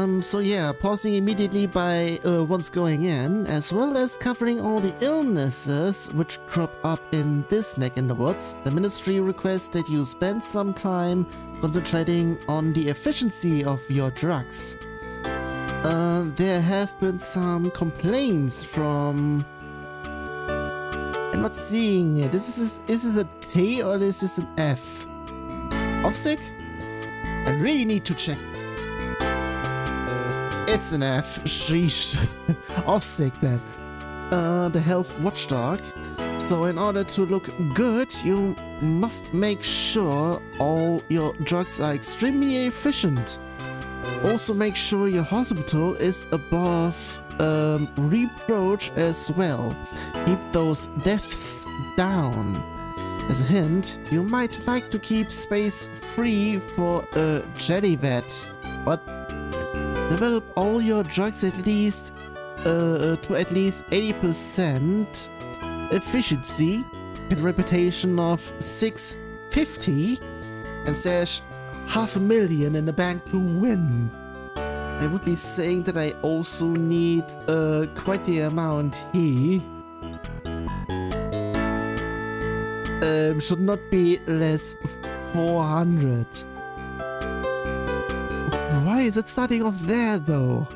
Um, so yeah, pausing immediately by uh, once going in, as well as covering all the illnesses which crop up in this neck in the woods, the ministry requests that you spend some time concentrating on the efficiency of your drugs. Uh, there have been some complaints from... I'm not seeing it. This is, is it a T or is this an F? Offsick? I really need to check it's an F. Sheesh. Off sick then. Uh, the health watchdog. So in order to look good, you must make sure all your drugs are extremely efficient. Also make sure your hospital is above um, reproach as well. Keep those deaths down. As a hint, you might like to keep space free for a jelly vat. What? Develop all your drugs at least uh, to at least 80% efficiency, get a reputation of 650, and stash half a million in the bank to win. I would be saying that I also need uh, quite the amount here. Um, should not be less 400. Why is it starting off there though?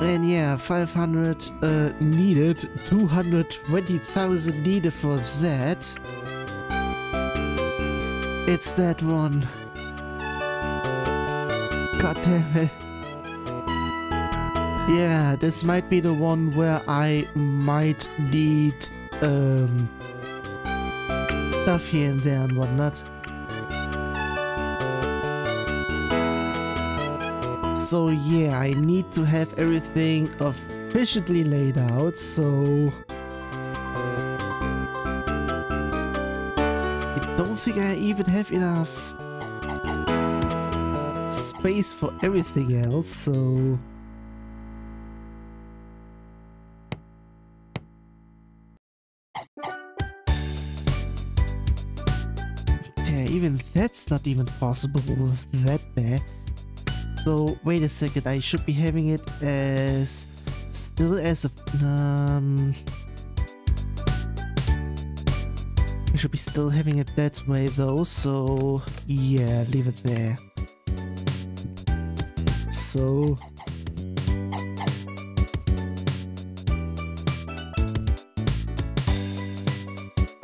And yeah, 500 uh, needed, 220,000 needed for that. It's that one. God damn it. Yeah, this might be the one where I might need um, stuff here and there and whatnot. So yeah, I need to have everything efficiently laid out, so... I don't think I even have enough space for everything else, so... Yeah, even that's not even possible with that there. So wait a second, I should be having it as still as a um I should be still having it that way though, so yeah, leave it there. So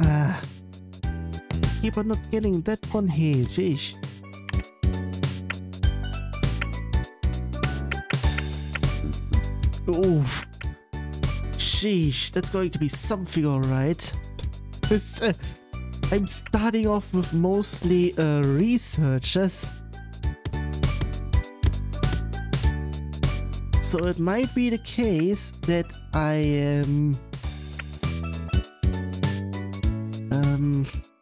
Ah keep on not getting that one here, sheesh. Oof. Sheesh, that's going to be something alright. uh, I'm starting off with mostly uh, researchers. So it might be the case that I am... Um... Leave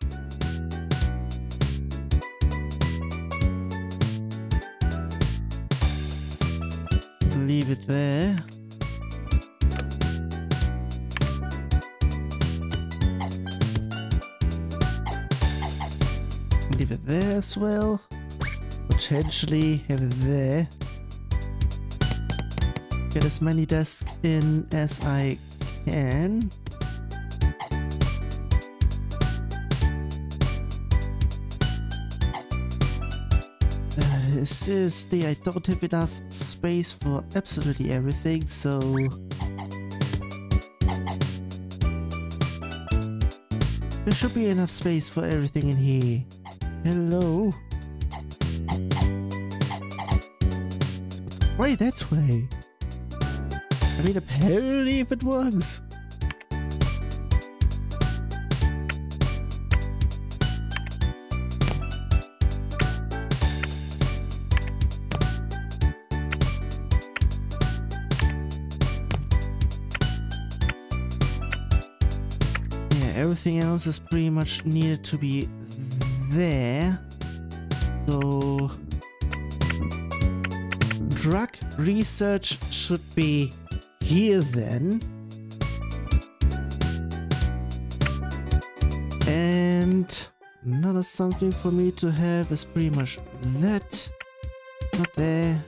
as well. Potentially have it there. Get as many desks in as I can. Uh, this is the I don't have enough space for absolutely everything, so there should be enough space for everything in here. Hello? Why that way? I mean, apparently if it works. Yeah, everything else is pretty much needed to be there. So... Drug research should be here then. And another something for me to have is pretty much that. Not there.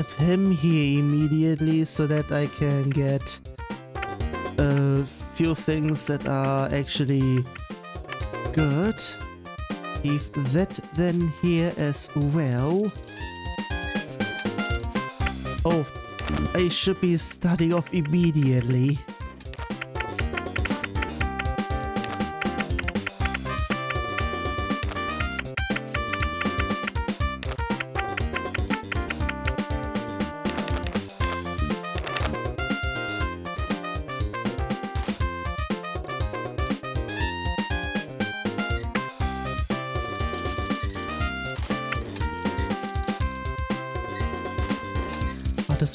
Have him here immediately so that I can get a few things that are actually good. Leave that then here as well. Oh, I should be starting off immediately.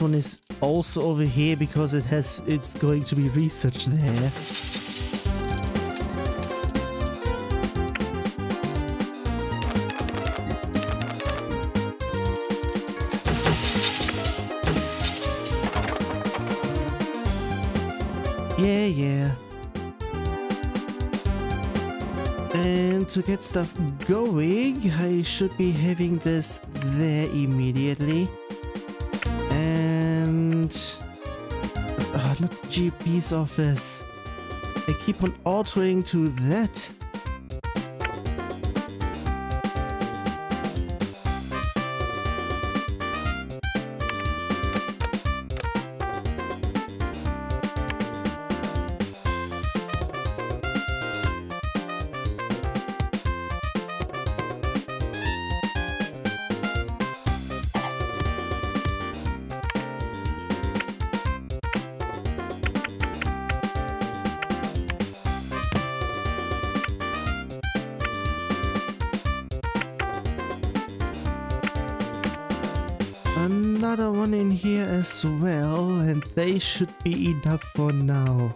One is also over here because it has it's going to be research there. Yeah, yeah. And to get stuff going, I should be having this there immediately. GP's office. I keep on altering to that. As well, and they should be enough for now.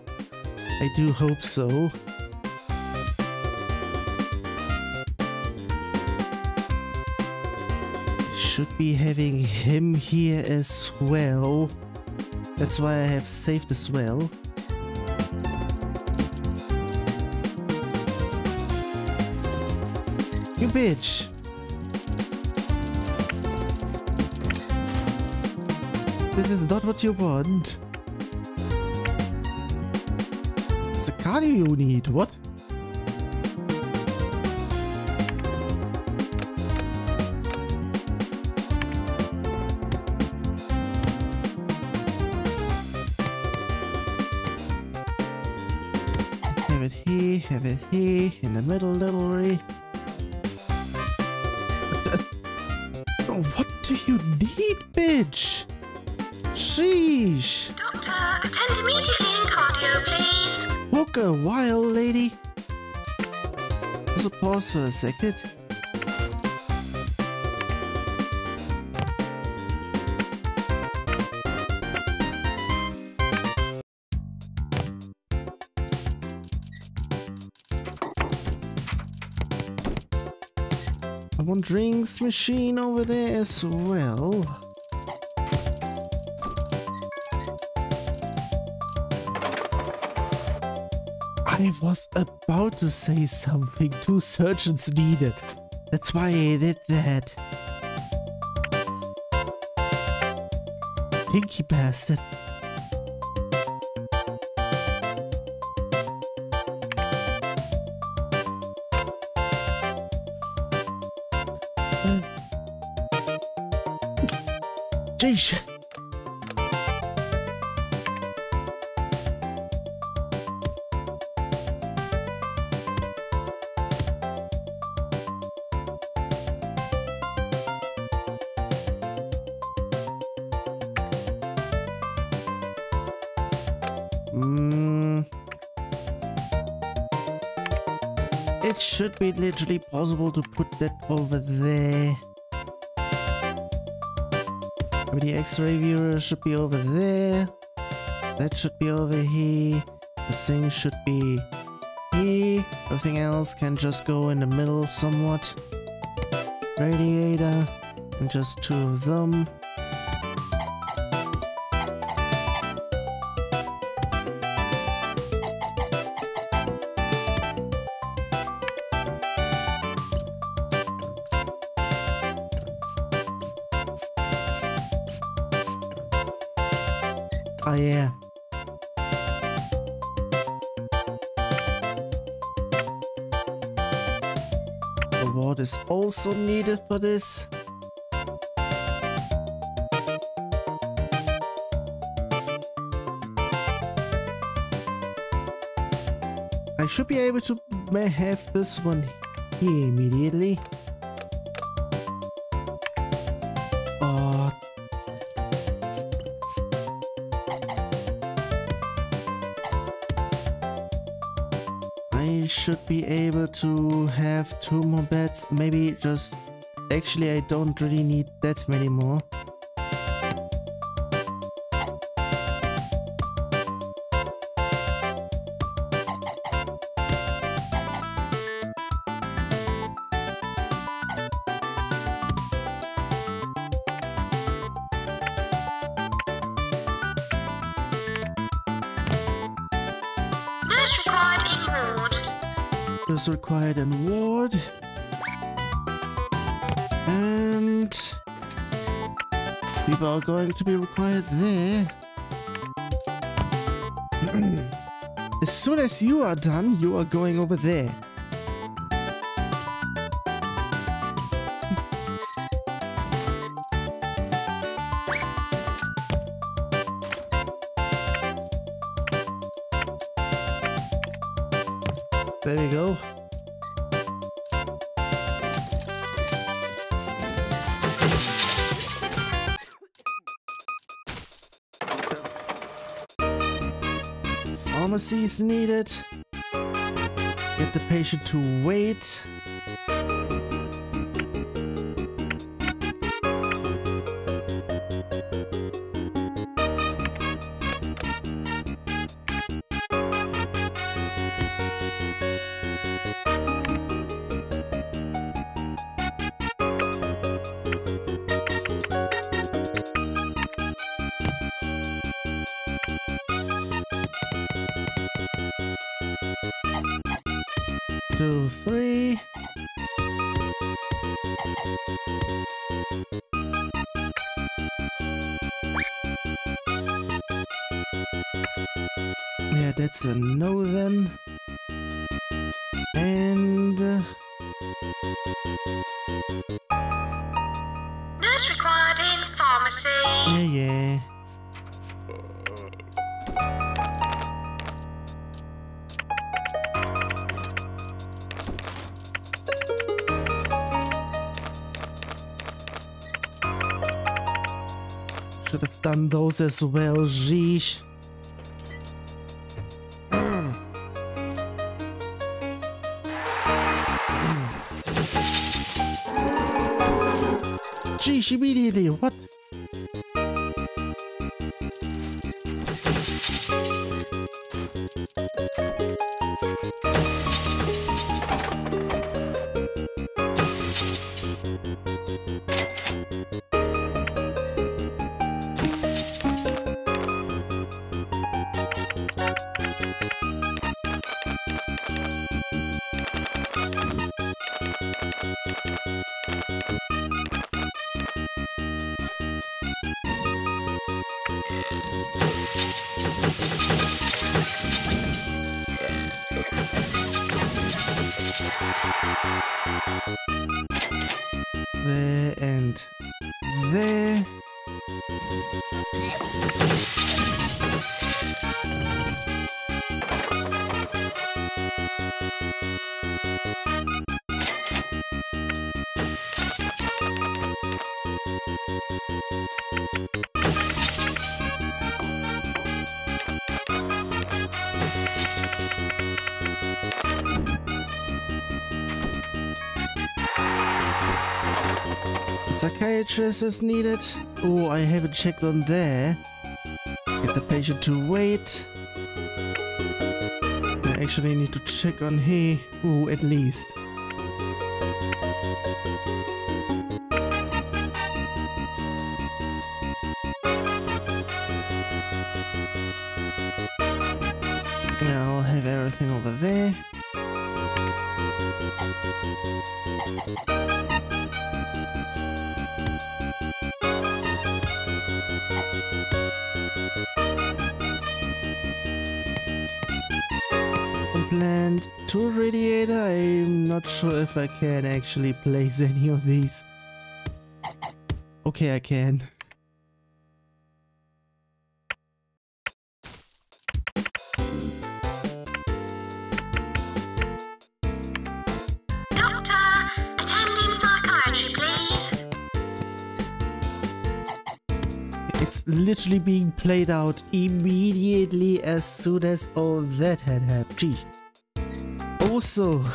I do hope so. Should be having him here as well. That's why I have saved as well. You bitch! This is not what you want. Cardio you need, what? For a second. I want drinks machine over there as well. I was about to say something. Two surgeons needed. That's why I did that. Pinky bastard. Be possible to put that over there. Maybe the X-ray viewer should be over there. That should be over here. The thing should be here. Everything else can just go in the middle somewhat. Radiator. And just two of them. Oh yeah. The ward is also needed for this. I should be able to have this one here immediately. Be able to have two more beds. Maybe just... Actually, I don't really need that many more. As you are done, you are going over there. There you go. Pharmacy is needed. Patient to wait. Two, three. Yeah, that's a no then. And uh, Nurse required in pharmacy. yeah, yeah. Done those as well, sheesh. Geesh, immediately, what? Psychiatrist is needed. Oh, I haven't checked on there. Get the patient to wait. I actually need to check on he. Oh, at least. I can actually place any of these. Okay, I can. Doctor, attending psychiatry, please. It's literally being played out immediately as soon as all that had happened. Gee. Also,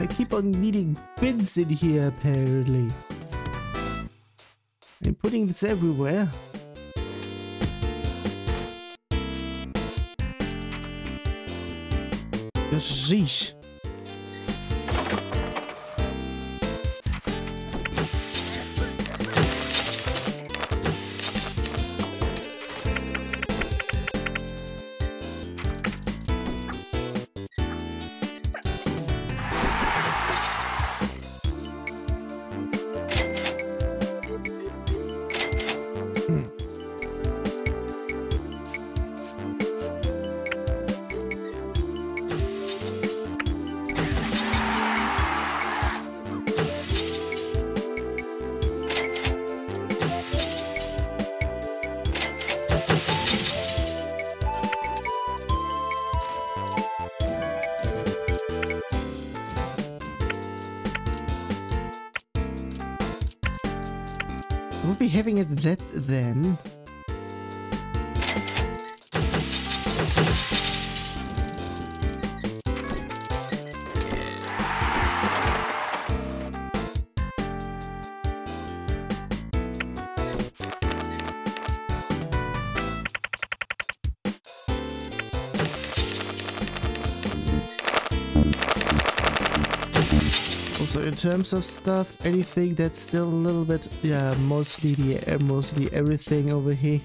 I keep on needing bins in here apparently. I'm putting this everywhere. Sheesh. We'll be having it that then. Terms of stuff, anything that's still a little bit, yeah, mostly the, uh, mostly everything over here.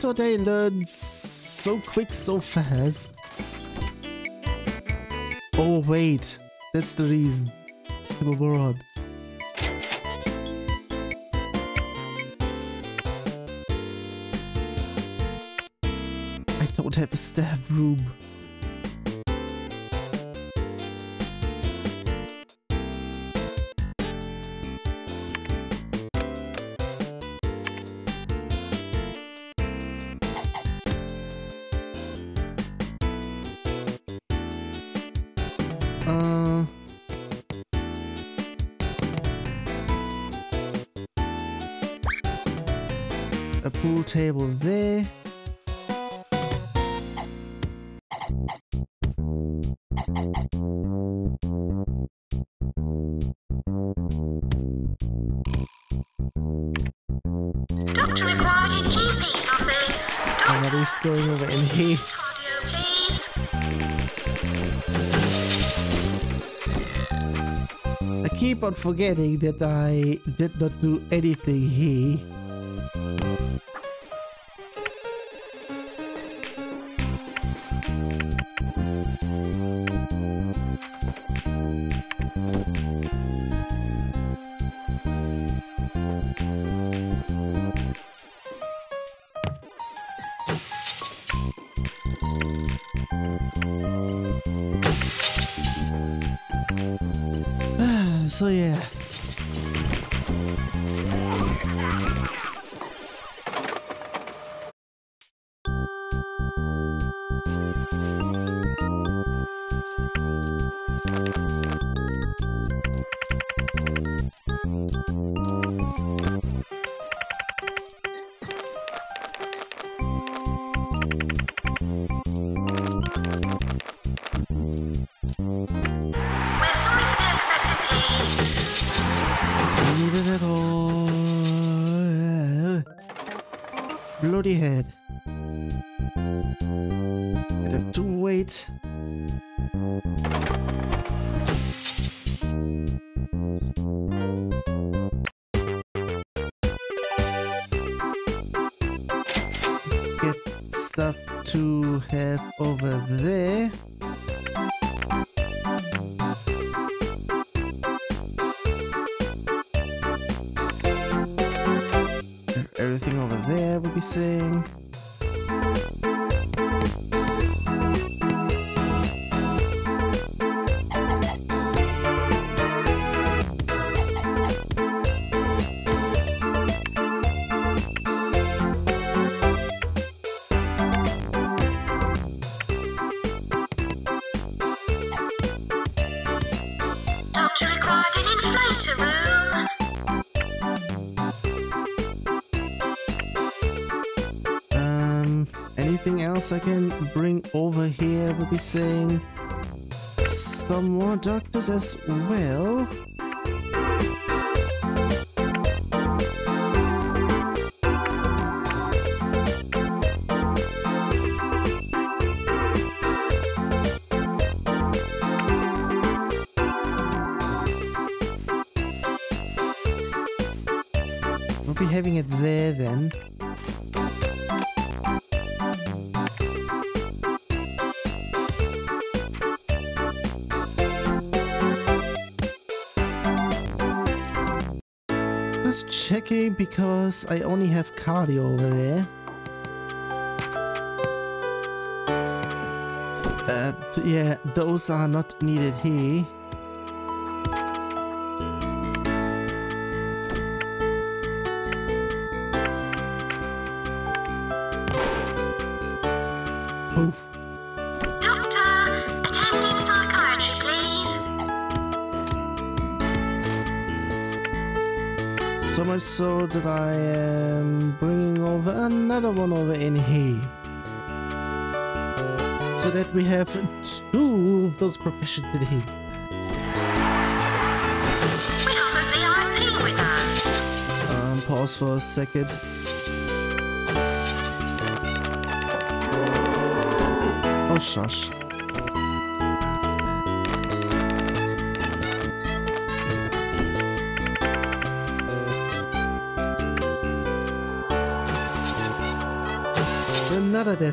That they learn so quick, so fast. Oh wait, that's the reason. I'm. I don't have a staff room. Table there. Doctor required in GP's office. And what is going over in here? I keep on forgetting that I did not do anything here. Bloaty Head. Get him to wait. I can bring over here? We'll be seeing some more doctors as. We'll because I only have cardio over there. Uh, yeah, those are not needed here. So that I am bringing over another one over in here. So that we have two of those professions in here. We have a VIP with us. Um, pause for a second. Oh, shush.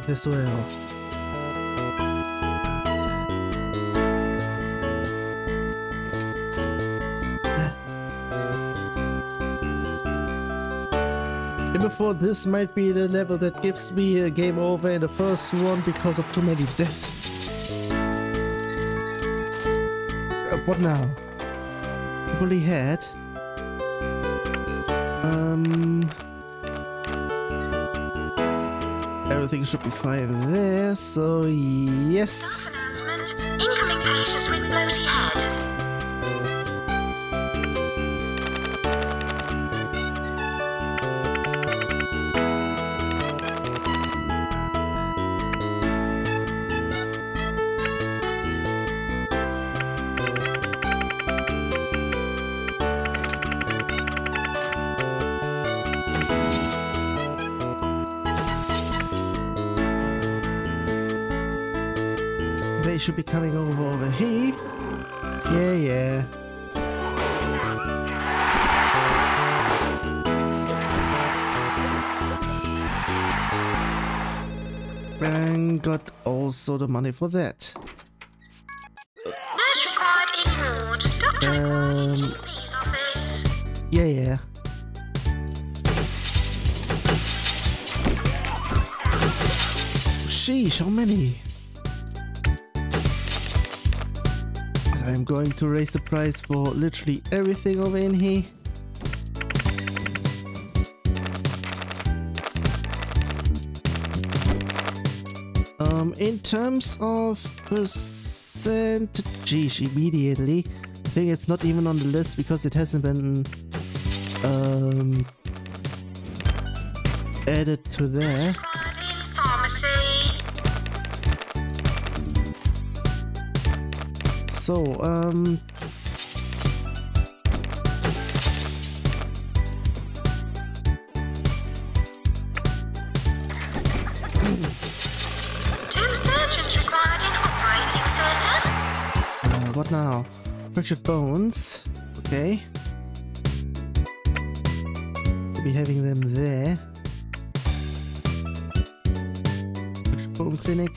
Well. Before this might be the level that gives me a game over in the first one because of too many deaths. Uh, what now? Bloaty head. Should be fine there, so yes. Should be coming over over here. Yeah, yeah. And got also the money for that. To raise the price for literally everything over in here. Um, in terms of percentage, immediately, I think it's not even on the list because it hasn't been um, added to there. So, um, Two surgeons required in operating theatre. uh, what now? Fractured bones. Okay. We'll be having them there. home clinic.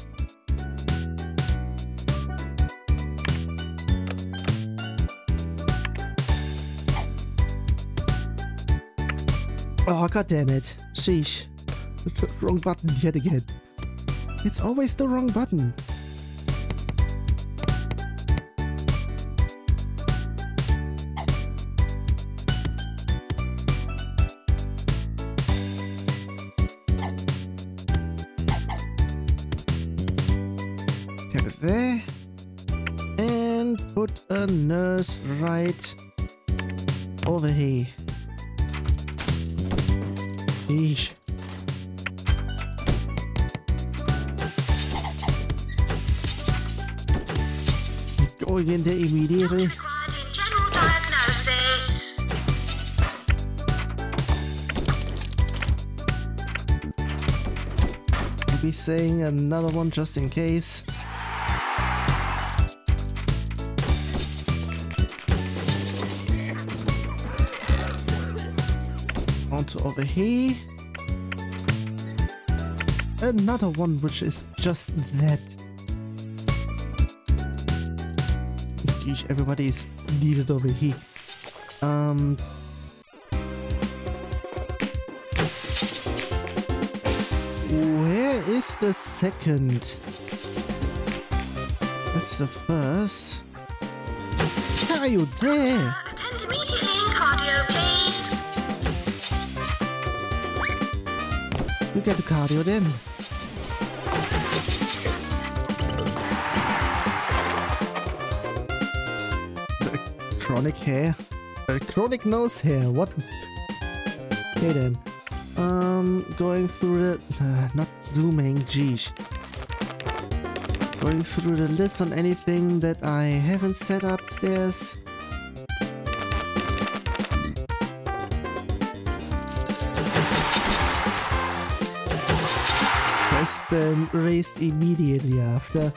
Oh, god damn it. Sheesh. wrong button yet again. It's always the wrong button. There immediately. I'll be saying another one just in case. Onto over here. Another one which is just that. Geesh, everybody is needed over here. Um, Where is the second? That's the first. How are you there? Attend immediately cardio, please. You get the cardio then. Chronic hair. Uh, chronic nose hair. What? Okay then. Um, going through the... Uh, not zooming, geesh. Going through the list on anything that I haven't set upstairs. has been raised immediately after.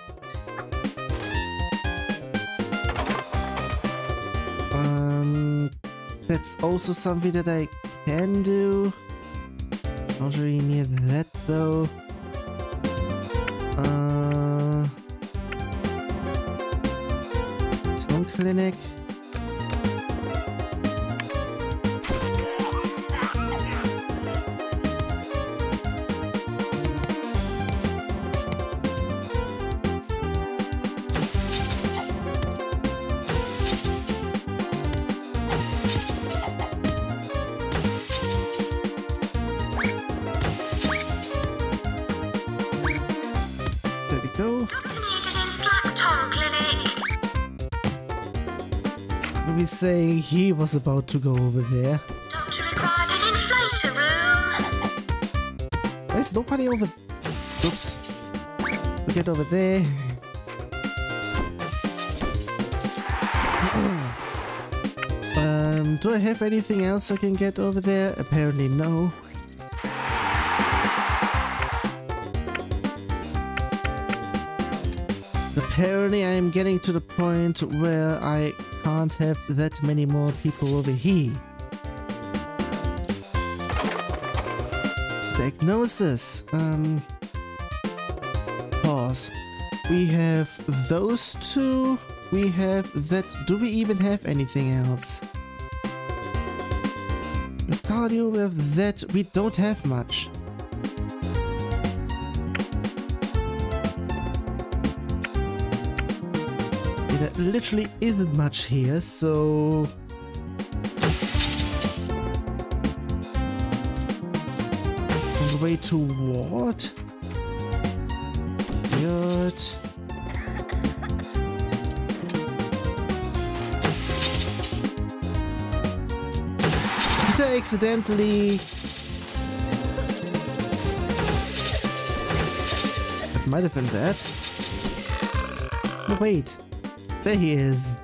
Also something that I can do. Don't really need that though. Was about to go over there. Doctor required in inflator room. There's nobody over. Oops. We get over there. um, do I have anything else I can get over there? Apparently no. Apparently I am getting to the point where I can't have that many more people over here. Diagnosis. Um. Pause. We have those two. We have that. Do we even have anything else? With cardio, we have that. We don't have much. Literally isn't much here, so. On the way to what? Good. Did I accidentally... It might have been that. Wait. There he is.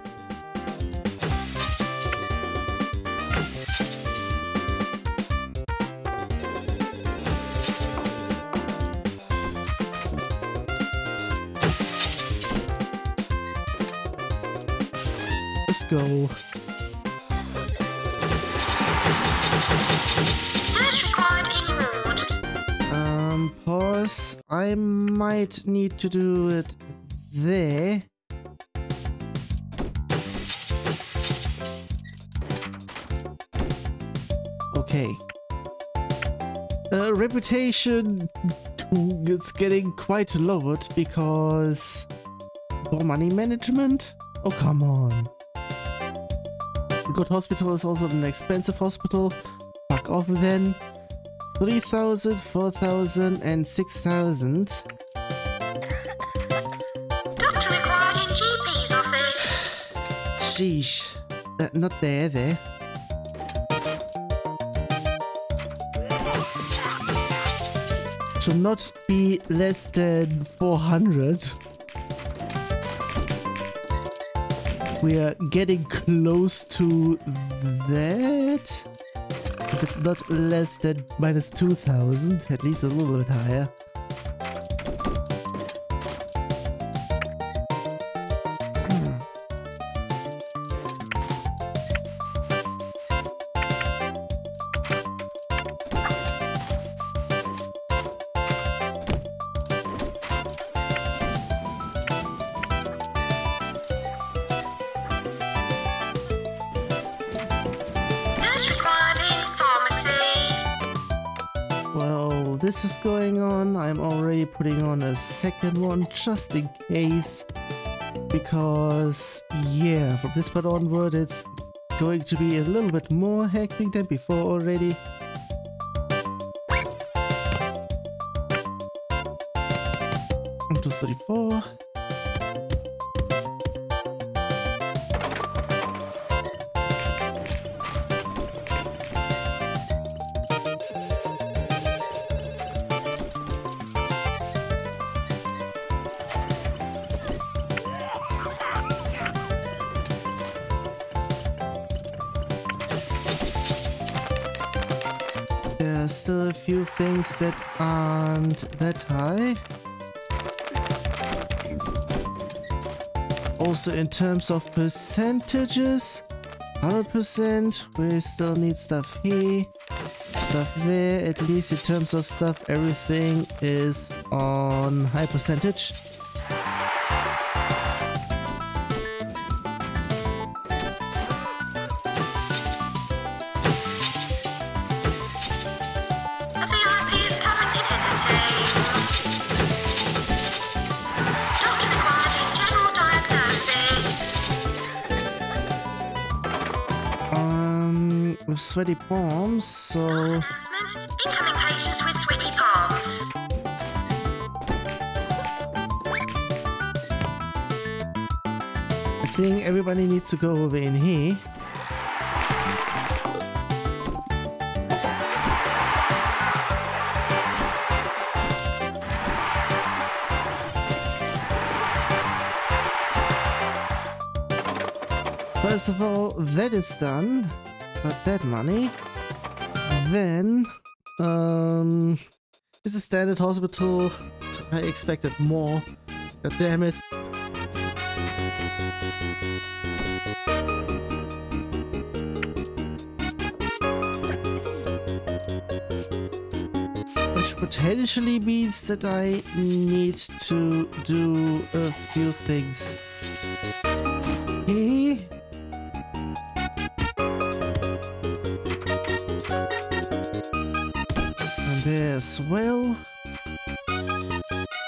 Let's go. Um, pause. I might need to do it there. Reputation is getting quite lowered because for money management? Oh, come on. Good hospital is also an expensive hospital. Fuck off then. 3,000, 4,000 and 6,000. Doctor required in GP's office. Sheesh. Uh, not there, there. Should not be less than 400. We are getting close to that. If it's not less than minus 2000, at least a little bit higher. Second one just in case. Because, yeah, from this point onward, it's going to be a little bit more hectic than before already. One, two, three, four. Also in terms of percentages, 100%, we still need stuff here, stuff there, at least in terms of stuff, everything is on high percentage. Sweaty palms, so... Incoming patients with sweaty palms. I think everybody needs to go over in here. First of all, that is done. Got that money. Then, um, it's a standard hospital. I expected more. God damn it. Which potentially means that I need to do a few things. As well.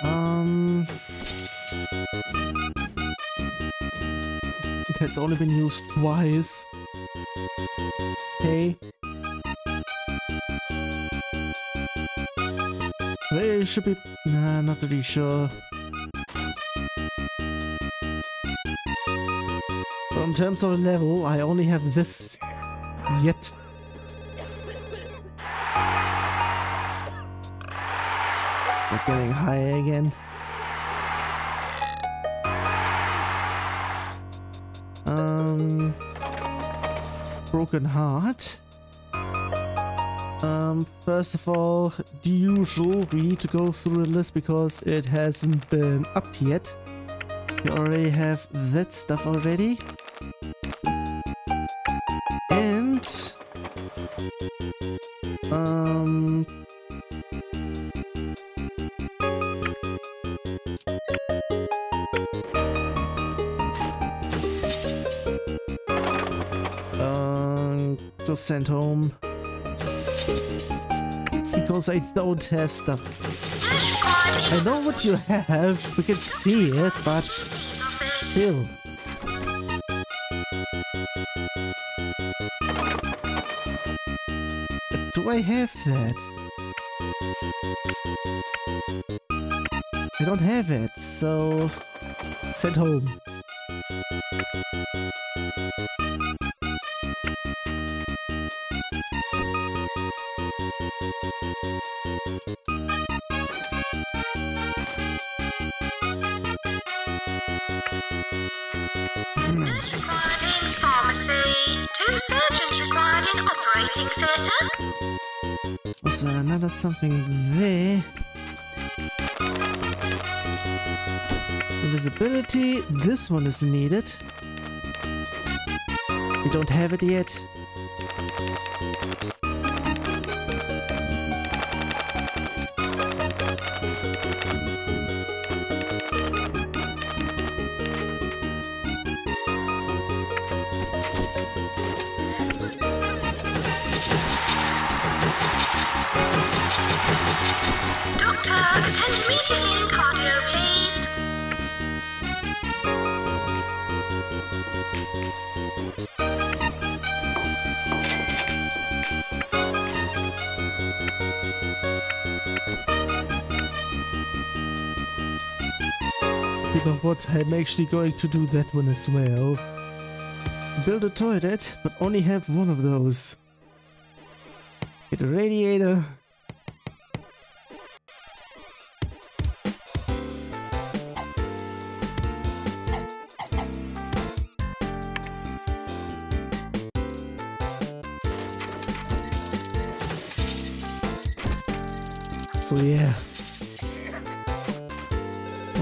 Um. It has only been used twice. Okay. It should be... Nah, not really sure. But in terms of level, I only have this yet. Getting high again. Um, broken heart. Um, first of all, the usual, we need to go through the list because it hasn't been upped yet. We already have that stuff already. Sent home. Because I don't have stuff. I know what you have, we can see it, but still. Do I have that? I don't have it, so send home. Another something there? Invisibility, this one is needed. We don't have it yet. You know what? I'm actually going to do that one as well. Build a toilet, but only have one of those. Get a radiator.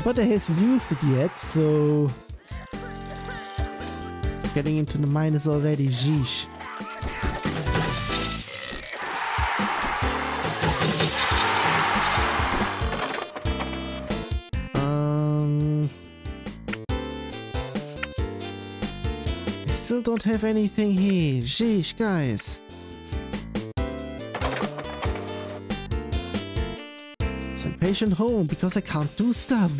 Nobody has used it yet, so... Getting into the minus already, sheesh. Um... Still don't have anything here, sheesh, guys. Patient home because I can't do stuff.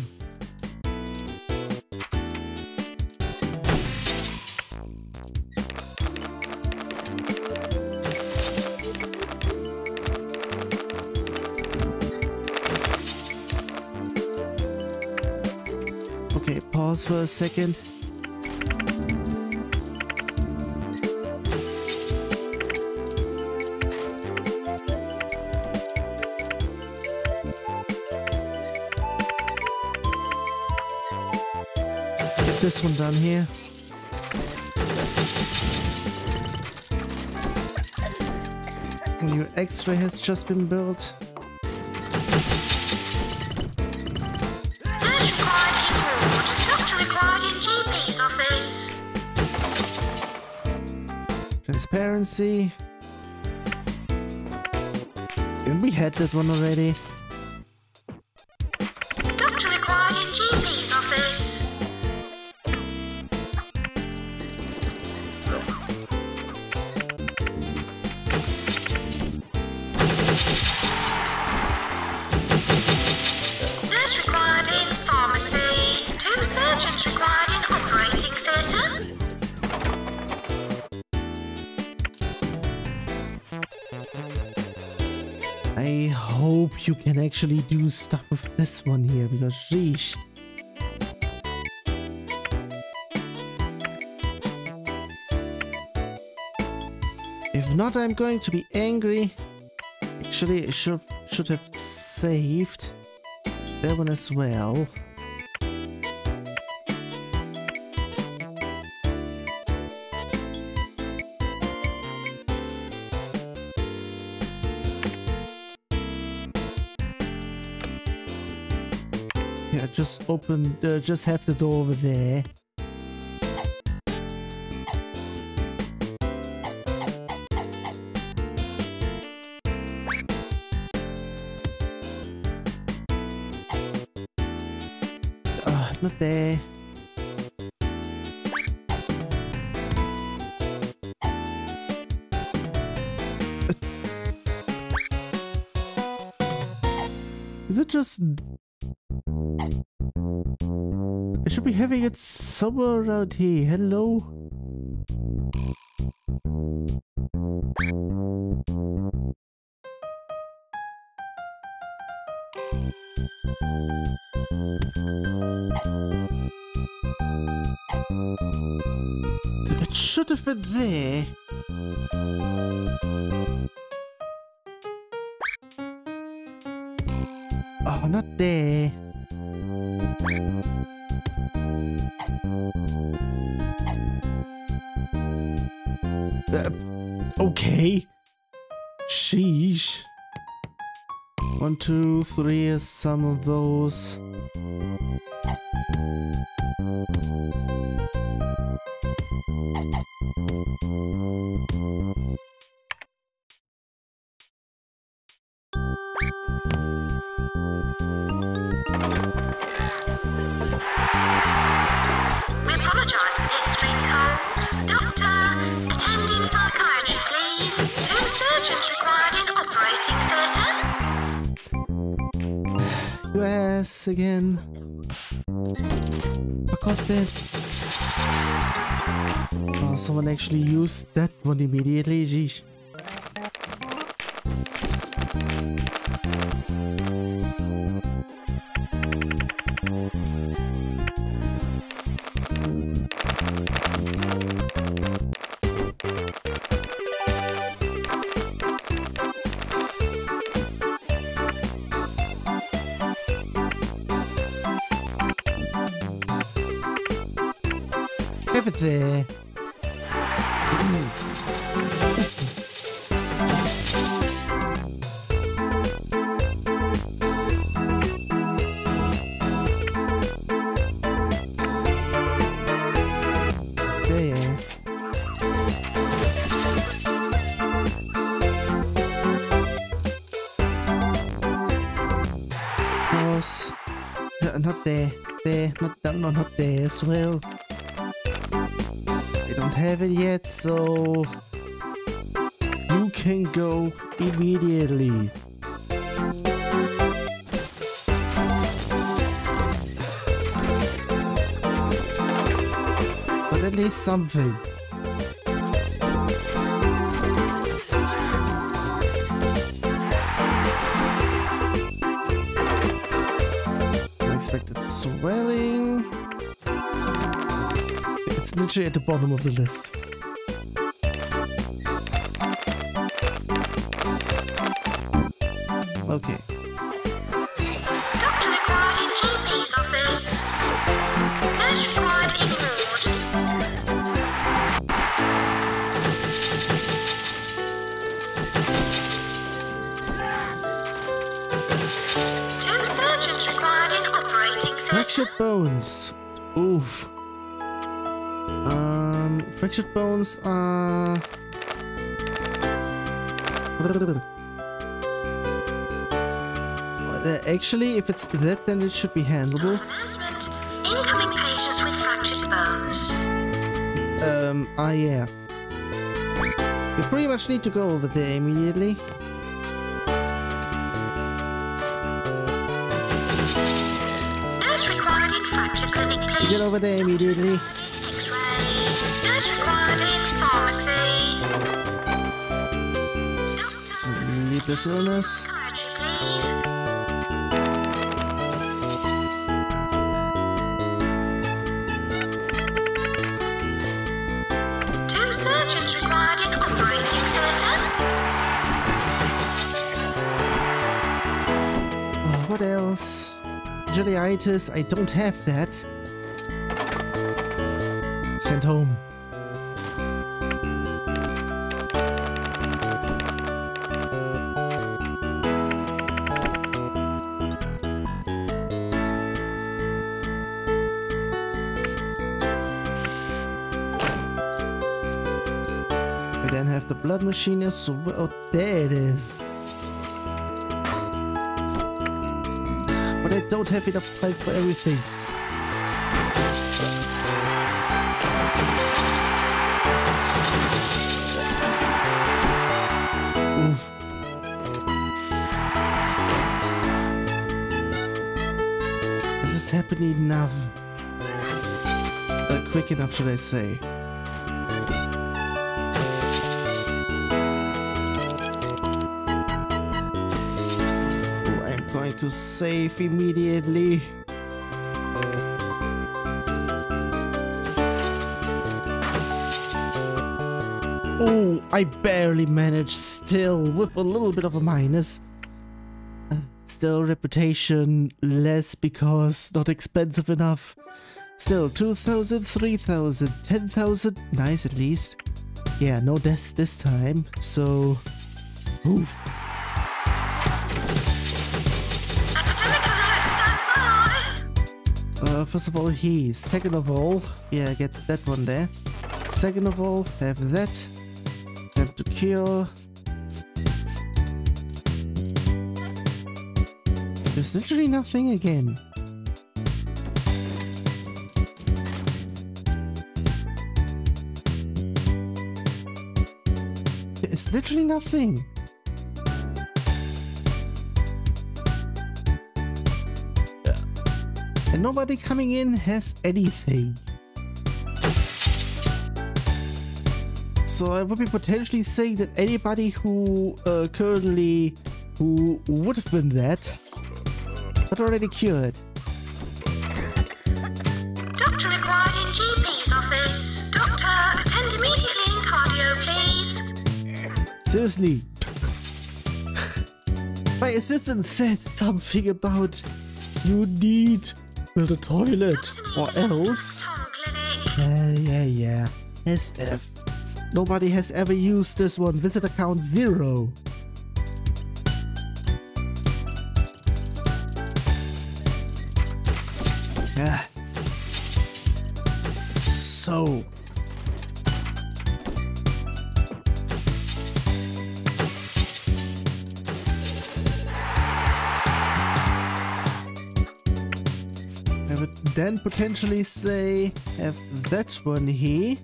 For a second. Get this one done here. A new X-ray has just been built. Transparency. And we had that one already. Stuff with this one here because sheesh. If not, I'm going to be angry. Actually, I should, should have saved that one as well. open, uh, just have the door over there. Ah, uh, not there. Is it just I should be having it somewhere around here. Hello? It should have been there. Oh, not there. Uh, okay. Sheesh. One, two, three is some of those. We apologise for the extreme cold. Doctor, attending psychiatry, please. Two surgeons required in operating theatre. Ass again. Fuck off then. Oh, someone actually used that one immediately. Jeez. There. As well. I don't have it yet, so you can go immediately. But at least something. At the bottom of the list. Okay. Doctor required in GP's office. Nurse required in. Two surgeons required in operating theatre. Fractured bones. Oof. Fractured bones are. Uh, Actually, if it's that, then it should be handleable. Incoming patients with fractured bones. Um, ah, yeah. You pretty much need to go over there immediately. Nurse required in fracture clinic, please. Get over there immediately. Theatre. Oh, what else? Jellyitis, I don't have that. Machine. Oh, there it is. But I don't have enough time for everything. Oof. This is happening enough. Uh, quick enough, should I say. To save immediately. Oh, I barely managed still with a little bit of a minus. Uh, Still reputation less because not expensive enough. Still 2000, 3000, 10,000. Nice at least. Yeah, no deaths this time. So, oof. Uh, first of all, he. Second of all, yeah, get that one there. Second of all, have that. Have to cure. There's literally nothing again. It's literally nothing. And nobody coming in has anything. So I would be potentially saying that anybody who uh, currently who would have been that but already cured. Doctor required in GP's office. Doctor, attend immediately in cardio, please. Seriously. My assistant said something about you need the toilet or else. Yeah, yeah, yeah. SF. Nobody has ever used this one. Visit account zero. Yeah. So. Then potentially say have that one here.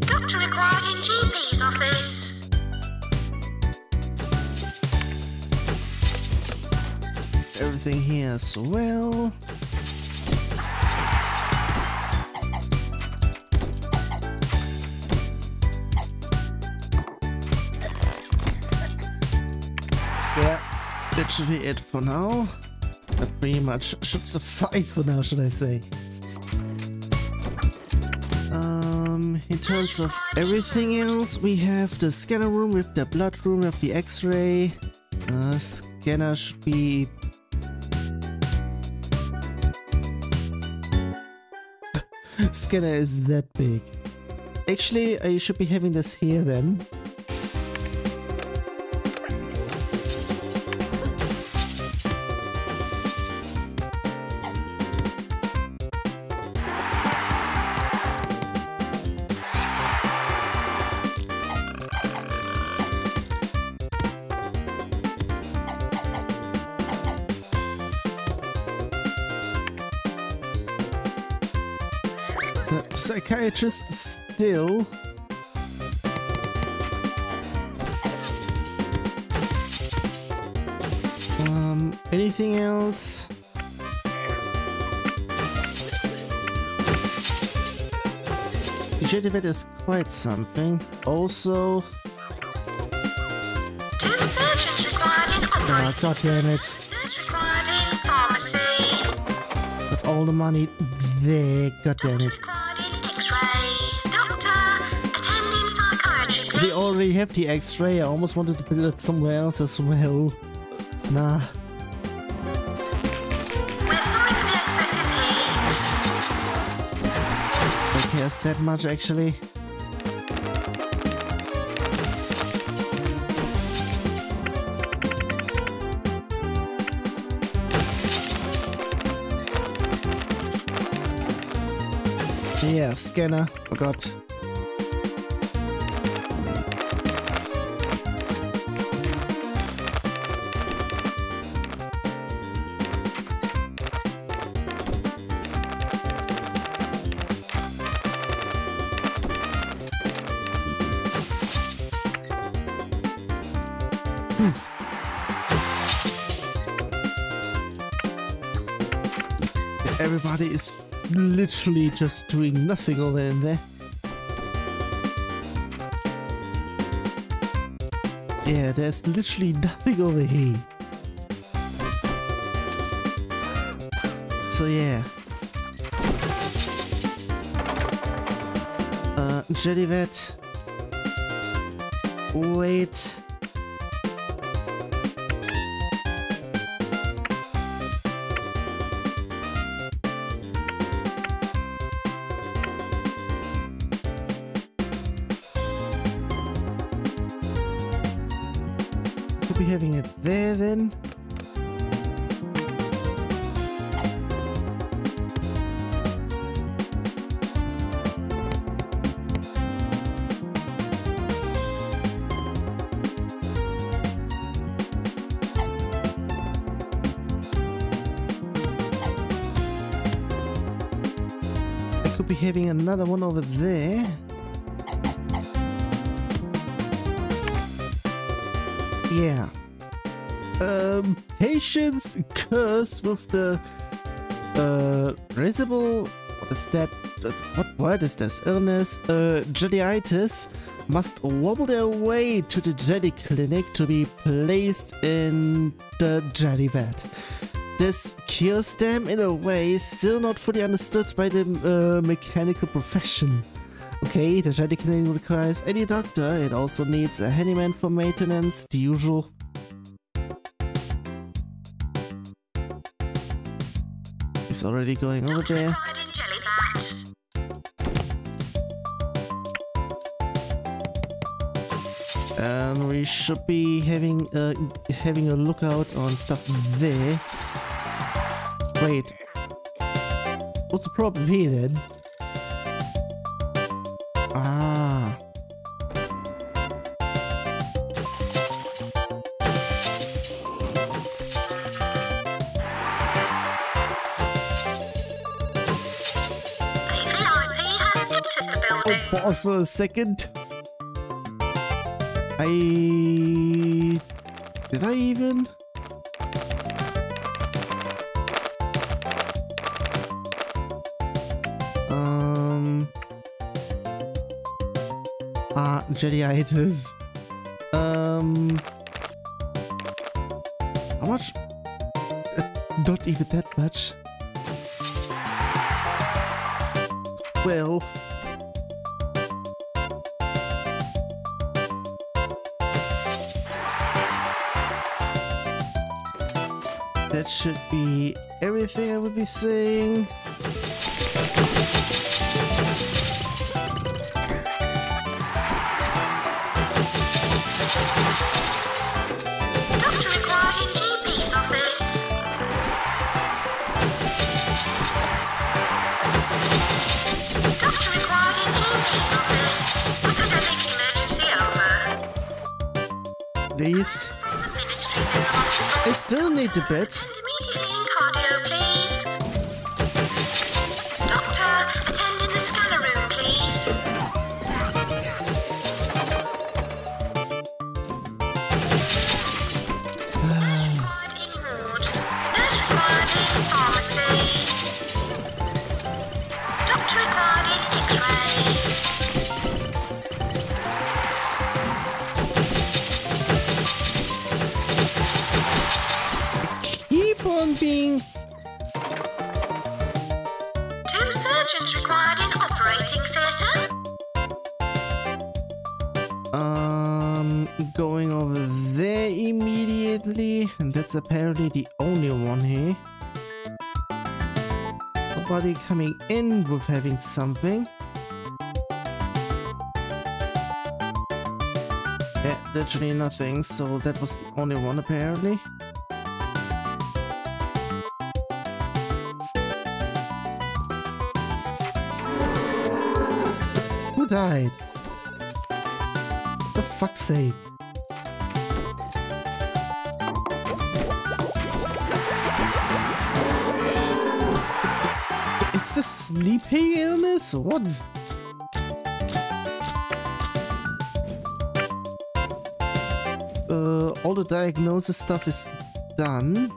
Doctor required in GP's office. Everything here as well. Yeah, that should be it for now. Pretty much should suffice for now, should I say. Um, in terms of everything else, we have the scanner room with the blood room with the x-ray. Uh, scanner should be Scanner is that big. Actually, I should be having this here then. Psychiatrist still. Um, anything else? jelly vat is quite something. Also, Two surgeons required in operating. god damn it. Required in pharmacy. Got all the money there, god damn it. We already have the x-ray, I almost wanted to put it somewhere else as well. Nah. We're sorry for the excessive heat. Don't cares that much actually. Yeah, scanner. Oh, Poof. Everybody is literally just doing nothing over in there. Yeah, there's literally nothing over here. So yeah. Uh, jelly vat. Wait. Another one over there. Yeah. Um, patients curse with the uh risible. What is that? What word is this? Illness. Uh, must wobble their way to the jelly clinic to be placed in the jelly vat. This cures them in a way still not fully understood by the uh, mechanical profession. Okay, the clinic requires any doctor. It also needs a handyman for maintenance, the usual. He's already going over there. required in jelly vat. And we should be having uh, having a lookout on stuff there. Wait. What's the problem here then? Ah. Oh, pause for a second. I... Did I even? Ah, Jellyitis. Um... How much? Not even that much. Well... That should be everything I would be saying. Over. Please. From the ministries in the hospital. I still need the bed. Something. Yeah, literally nothing, so that was the only one apparently. Who died? For fuck's sake. What? Uh, all the diagnosis stuff is done.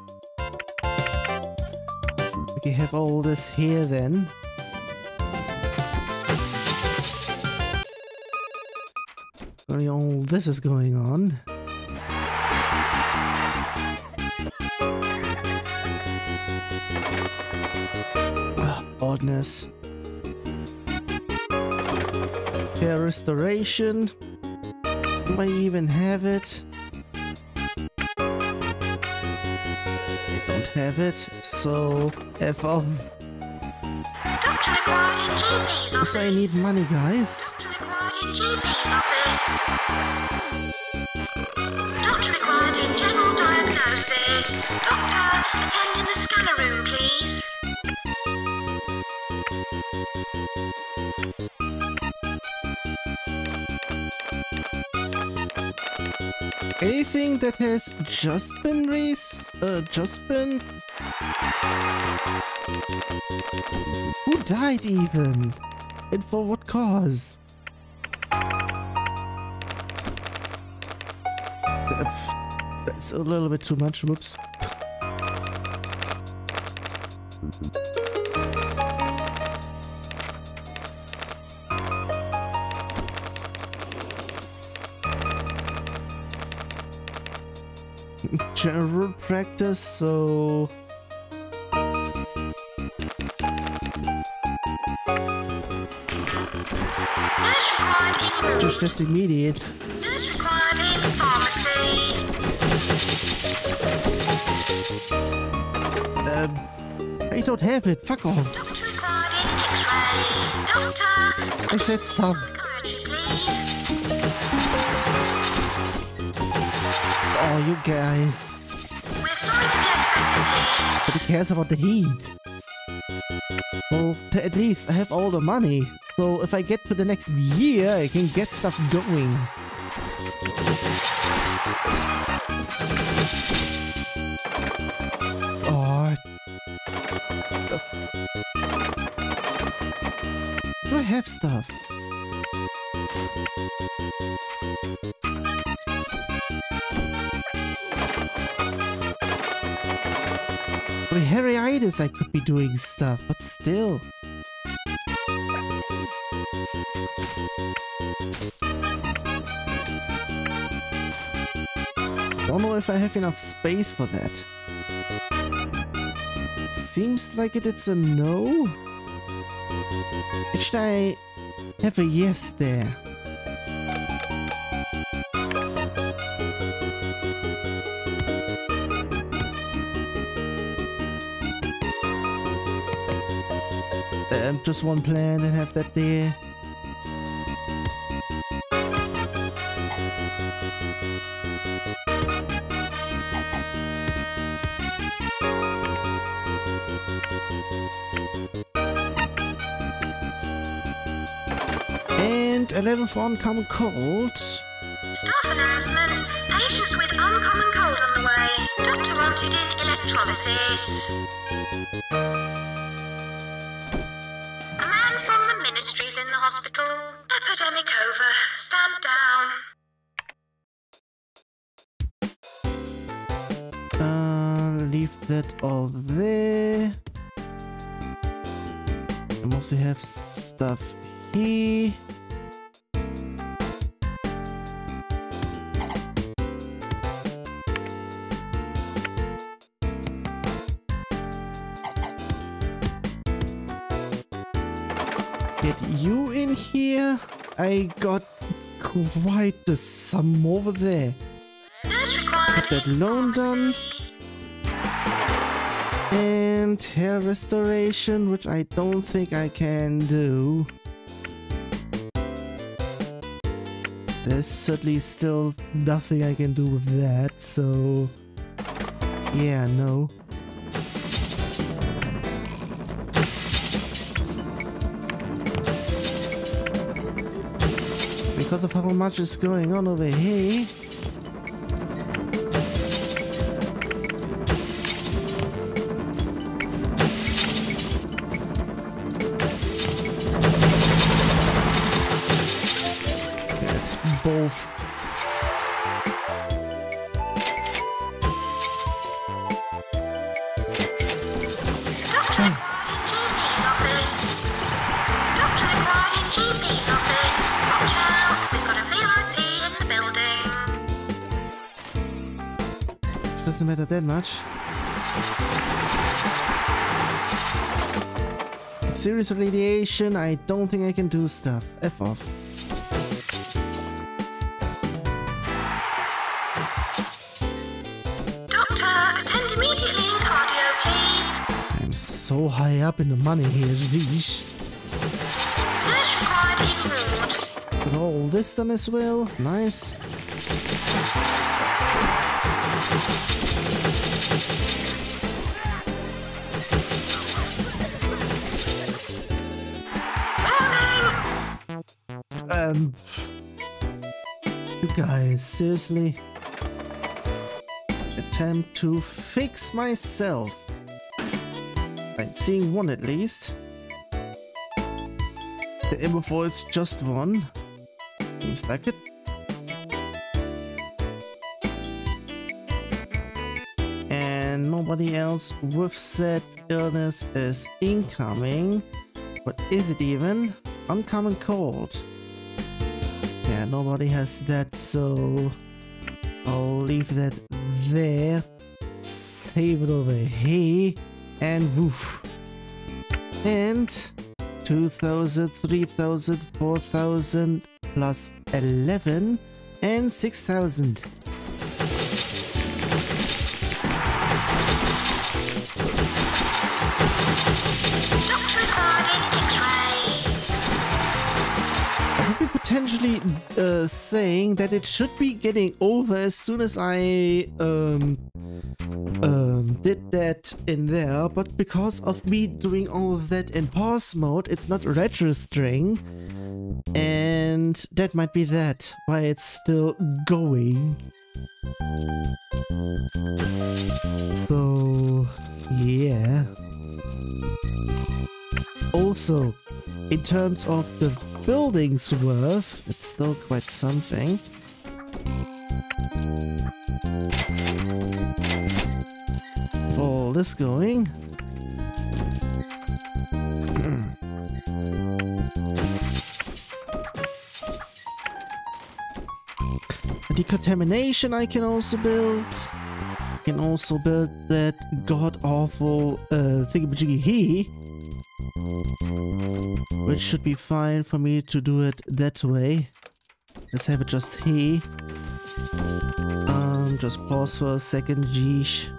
We can have all this here then. All this is going on. Ah, oddness. Restoration. Do I even have it? I don't have it, so F off. Doctor required in GP's office. So I need money, guys. Doctor required in GP's office. Doctor required in general diagnosis. Doctor, attend in the scanner room, please. Anything that has just been res uh, just been Who died even? And for what cause? That's a little bit too much, whoops. General practice, so... Nurse required in room. Just that's immediate. Nurse required in pharmacy. Um, I don't have it, fuck off. Doctor in X-ray. Doctor, I said some. You guys. But he cares about the heat. Well, at least I have all the money. So if I get to the next year, I can get stuff going. Oh. Do I have stuff? Hairyitis, I could be doing stuff, but still. Don't know if I have enough space for that. Seems like it, it's a no. Should I have a yes there? Just one plan and have that there. And 11 for uncommon cold. Staff announcement. Patients with uncommon cold on the way. Doctor wanted in electrolysis. Epidemic over. Stand down. Uh, leave that all there. I mostly have stuff here. Get you in here. I got quite the sum over there. Got that loan done. And hair restoration, which I don't think I can do. There's certainly still nothing I can do with that, so... Yeah, no. Because of how much is going on over here... doesn't matter that much. Serious radiation, I don't think I can do stuff. F off. Doctor, attend immediately in cardio, please. I'm so high up in the money here, Jeez. Nurse required in. Got all this done as well. Nice. You guys, seriously? Attempt to fix myself. I'm seeing one at least. The Immo is just one. Seems like it. And nobody else with said illness is incoming. What is it even? Uncommon cold. Nobody has that, so I'll leave that there. Save it over here. And woof. And 2000, 3000, 4000 plus 11 and 6000. Saying that it should be getting over as soon as I um, um, did that in there, but because of me doing all of that in pause mode, it's not registering. And that might be that, why it's still going. So, yeah. Also, in terms of the building's worth, it's still quite something. All this going. Decontamination I can also build. I can also build that god-awful uh, thingamajiggy he. Which should be fine for me to do it that way. Let's have it just he. Um, just pause for a second, geesh.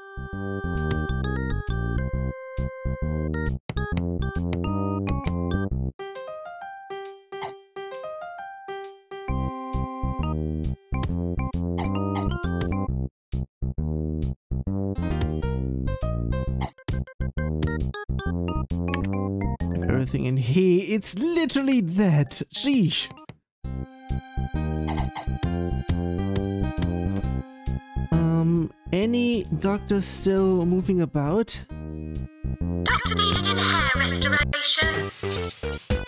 It's literally that. Sheesh. Um, any doctors still moving about? Doctor needed in hair restoration.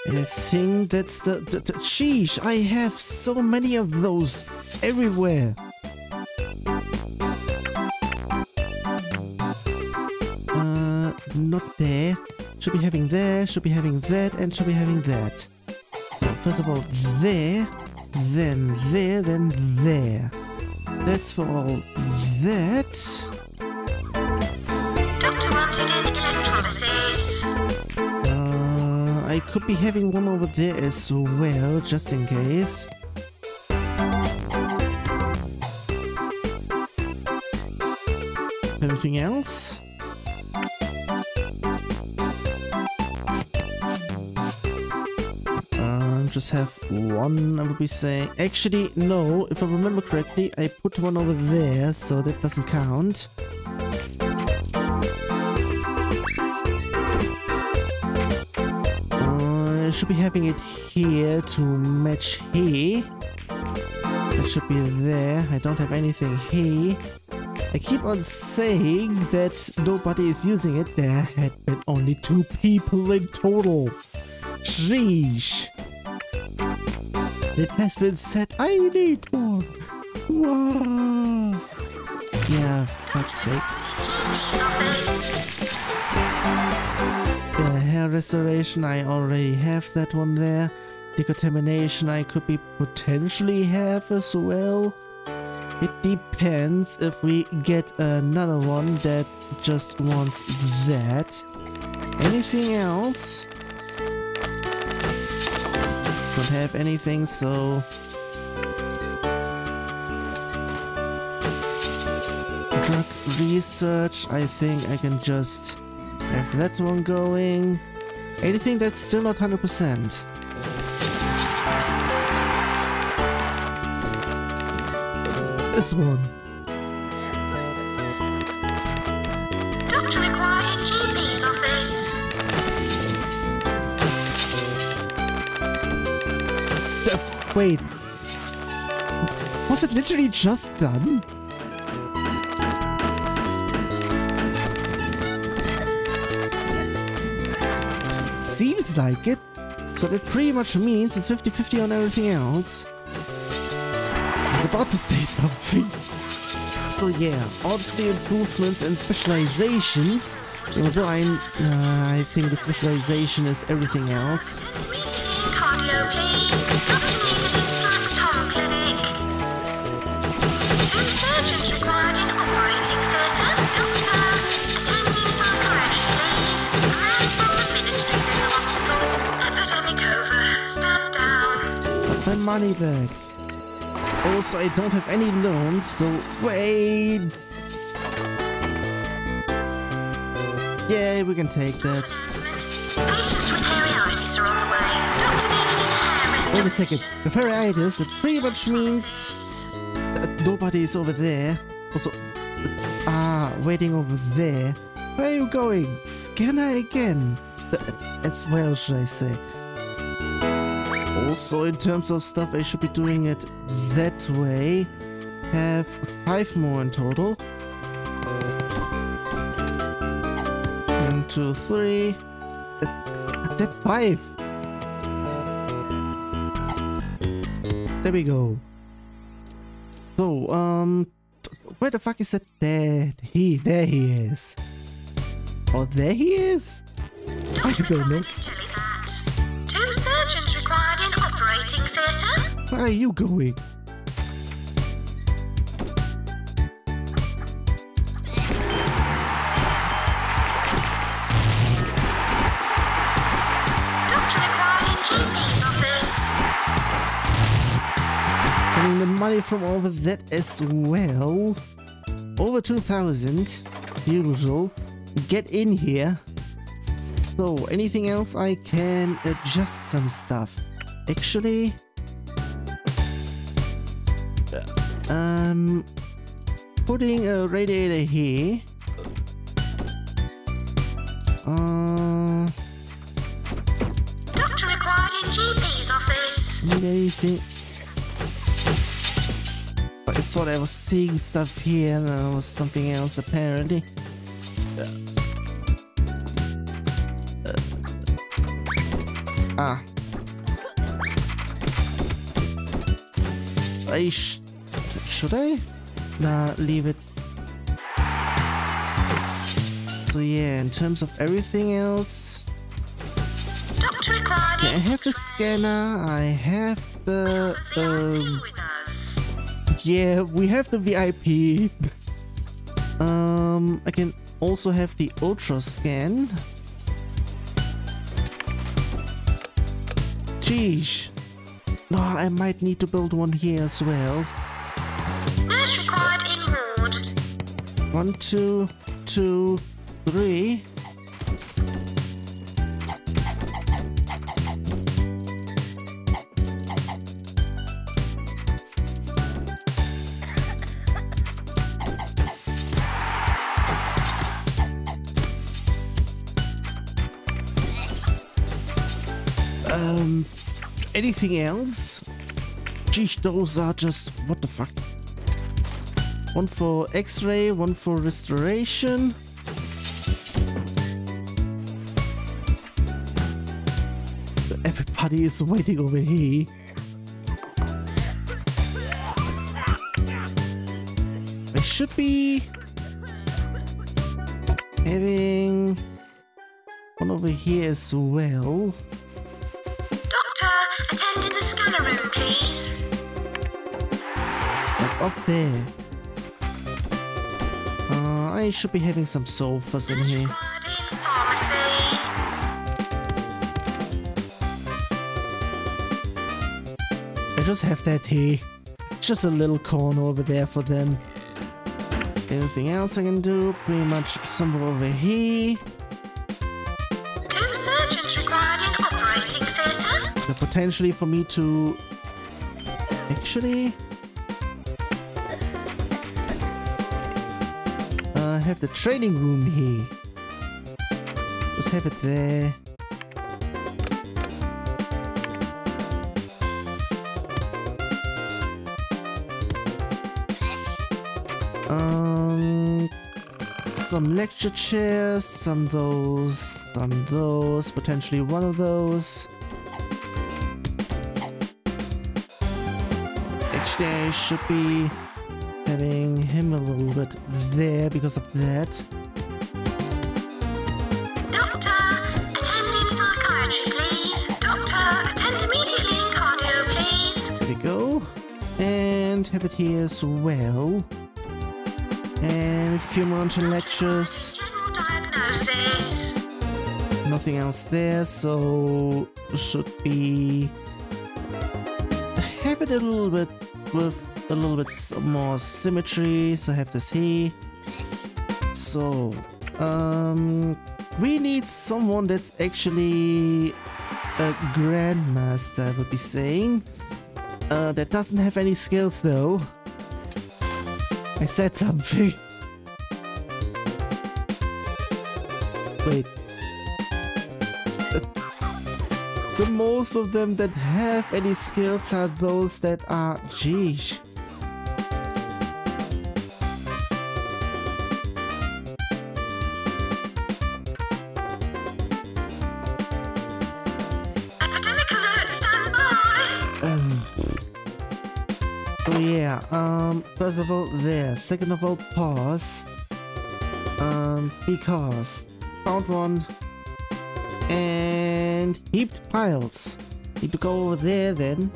And I think that's the, the, the sheesh. I have so many of those everywhere. Uh, not there. Should be having there, should be having that, and should be having that. First of all, there, then there, then there. That's for all that. Doctor wanted in electrolysis. Uh, I could be having one over there as well, just in case. Anything else? Just have one, I would be saying. Actually, no, if I remember correctly, I put one over there, so that doesn't count. Uh, I should be having it here to match here. It should be there. I don't have anything here. I keep on saying that nobody is using it. There had been only two people in total. Sheesh. It has been set. I need one. Wow. Yeah, fuck's sake. Yeah, hair restoration, I already have that one there. Decontamination, I could be potentially have as well. It depends if we get another one that just wants that. Anything else? Don't have anything, so... Drug research, I think I can just have that one going. Anything that's still not 100%. This one. Wait. Was it literally just done? Seems like it. So that pretty much means it's 50-50 on everything else. I was about to say something. So yeah, to the improvements and specializations. Although I, uh, I think the specialization is everything else. Cardio, my money back. Also, I don't have any loans, so wait. Yeah, we can take that. Patients with Hairyitis are on the way. Doctor needed Wait a second. With Hairyitis, it pretty much means that nobody is over there. Also, ah, waiting over there. Where are you going? Scanner again. Uh, As well, should I say. Also, in terms of stuff, I should be doing it that way. Have five more in total. One, two, three. Uh, That five. There we go. So, um, where the fuck is that? There, he, there he is. Oh, there he is. I don't know. That. Two surgeons required in operating theatre. Where are you going? Getting the money from over that as well. Over 2000. Beautiful. Get in here. So, anything else I can adjust some stuff? Actually... Um... Putting a radiator here. Uh... Doctor required in GP's office. Need anything? I thought I was seeing stuff here and it was something else apparently. Ah. I sh should I? Nah, leave it. So yeah, in terms of everything else, Doctor required yeah, I have the scanner, I have the um, VIP with us. Yeah, we have the VIP. um, I can also have the ultra scan. Jeez. No, I might need to build one here as well. Nurse required in ward. One, two, two, three. Anything else? Geez, those are just what the fuck. One for X-ray, one for restoration. Everybody is waiting over here. I should be having one over here as well. Up there. Uh, I should be having some sofas in here. I just have that here. Just a little corner over there for them. Anything else I can do? Pretty much somewhere over here. Two surgeons required in operating theatre. The potentially for me to actually have the training room here. Let's have it there. Um, some lecture chairs, some those, some those, potentially one of those. Each day should be a little bit there because of that. Doctor, attend in psychiatry, please. Doctor, attend immediately in cardio, please. There we go. And have it here as well. And a few more lectures. Nothing else there, so should be have it a little bit with a little bit more symmetry. So I have this here. So, um, we need someone that's actually a grandmaster. I would be saying uh, that doesn't have any skills though. I said something. Wait. The most of them that have any skills are those that are geesh. First of all there, second of all pause. Um, because found one and heaped piles. Need to go over there then.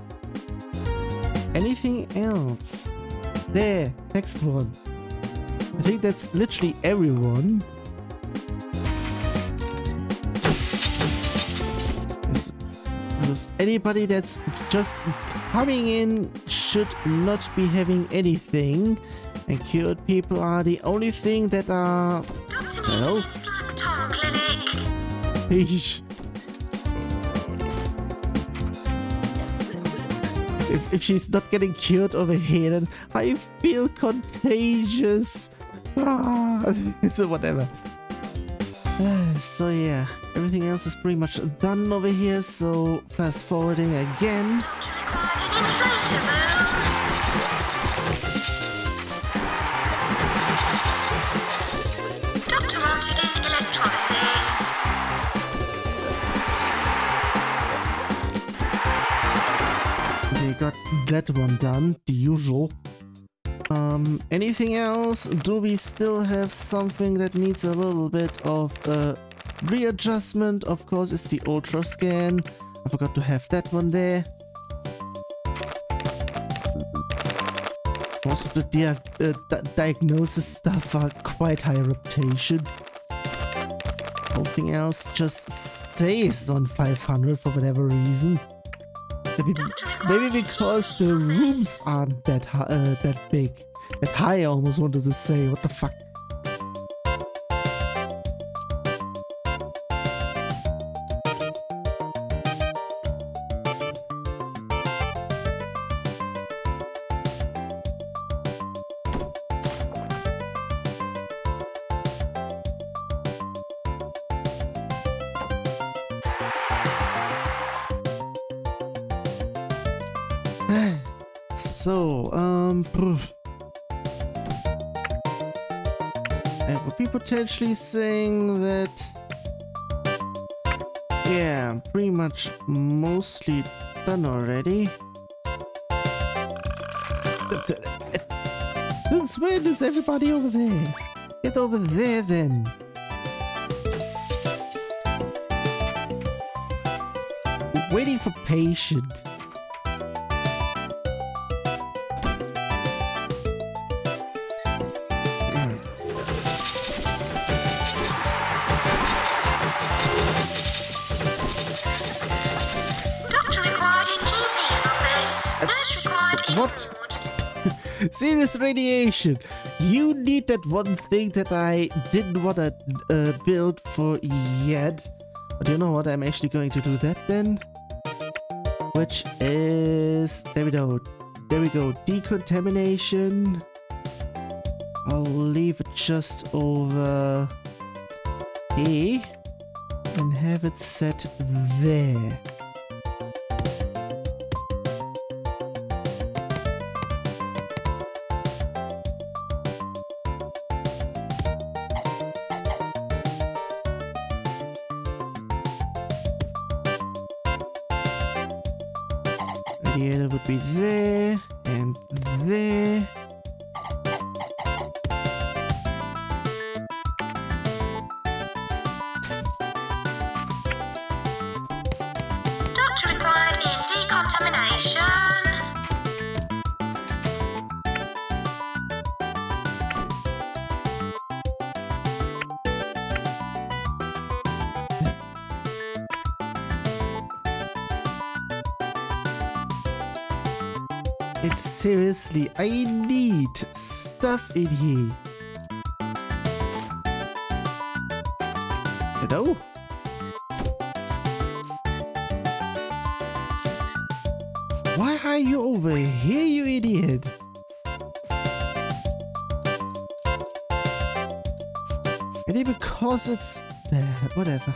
Anything else? There, next one. I think that's literally everyone. Yes, because anybody that's just coming in should not be having anything. And cured people are the only thing that are... Doctor Hello? If, if she's not getting cured over here, then I feel contagious. Ah, so whatever. So yeah, everything else is pretty much done over here. So fast forwarding again. Room. Doctor wanted in. They got that one done, the usual. Um, anything else? Do we still have something that needs a little bit of a readjustment? Of course, it's the ultra scan. I forgot to have that one there. Most of the uh, di- diagnosis stuff are quite high reputation. Everything else just stays on 500 for whatever reason. Maybe, maybe because the rooms aren't that hi- uh, that big. That high, I almost wanted to say. What the fuck? Saying that, yeah, I'm pretty much mostly done already. Since when is everybody over there? Get over there then. Waiting for patient. Serious radiation. You need that one thing that I didn't want to uh, build for yet. But you know what? I'm actually going to do that then. Which is... There we go. There we go. Decontamination. I'll leave it just over here. And have it set there. I need stuff in here. Hello? Why are you over here, you idiot? Maybe because it's there, whatever.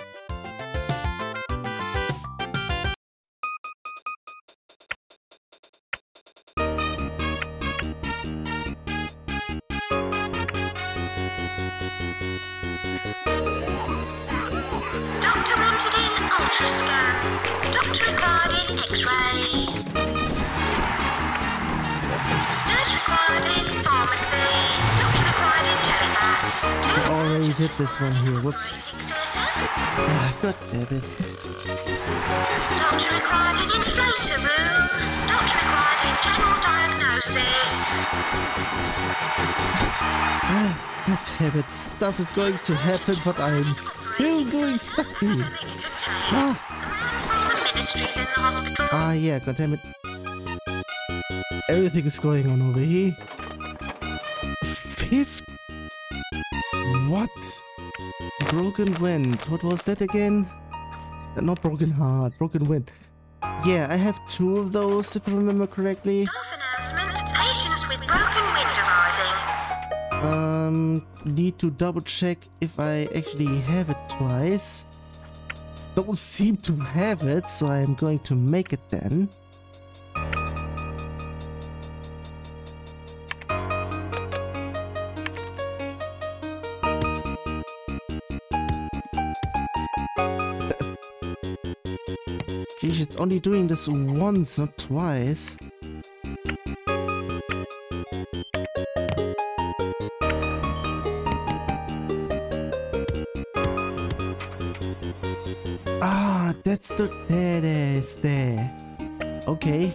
Damn. Stuff is going to happen, but I'm still doing stuff here. Ah, ah yeah, God damn it. Everything is going on over here. Fifth? What? Broken wind. What was that again? Not broken heart, broken wind. Yeah, I have two of those if I remember correctly. Um, need to double check if I actually have it twice. Don't seem to have it, so I'm going to make it then. It's only doing this once, not twice. That's the... There is, there. Okay.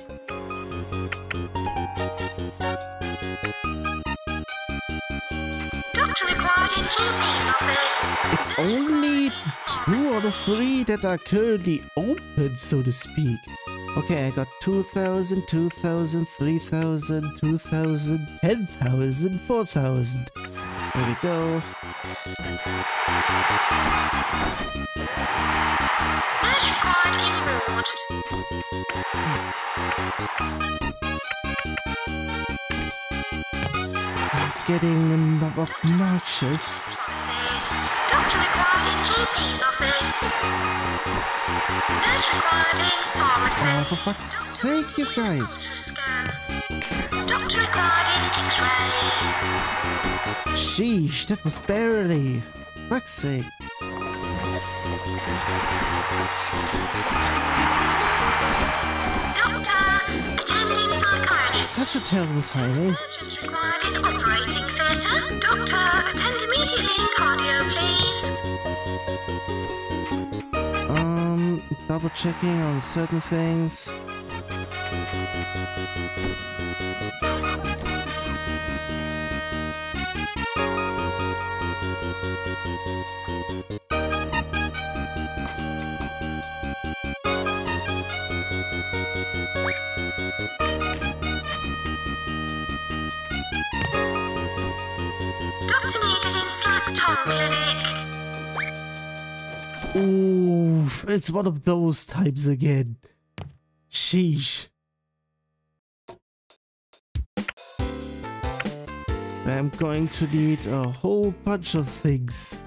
Doctor required in GP's office. It's only two out of three that are currently open, so to speak. Okay, I got 2,000, 2,000, 3,000, 2,000, 10,000, 4,000. There we go. This is getting ob- obnoxious. Doctor required in GP's office. Nurse required in pharmacy. Oh, for fuck's sake, you guys. Doctor required in X-ray. Sheesh, that was barely. Fuck's sake. Doctor attending psychiatry. Such a terrible timing. Surgeons required in operating theatre. Doctor attend immediately cardio, please. Um, double checking on certain things. Oof, it's one of those times again. Sheesh. I'm going to need a whole bunch of things.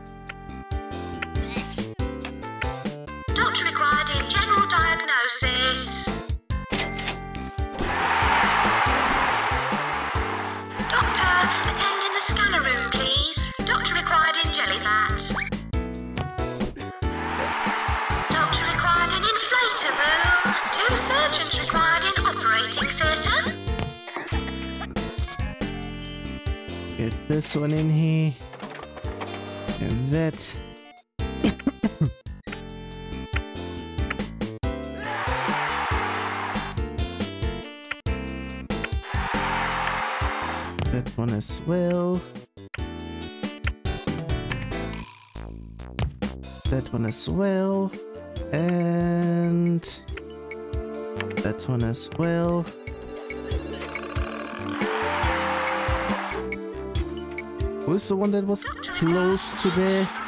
This one in here. And that. that one as well. That one as well. And that one as well. Who's the one that was close to there?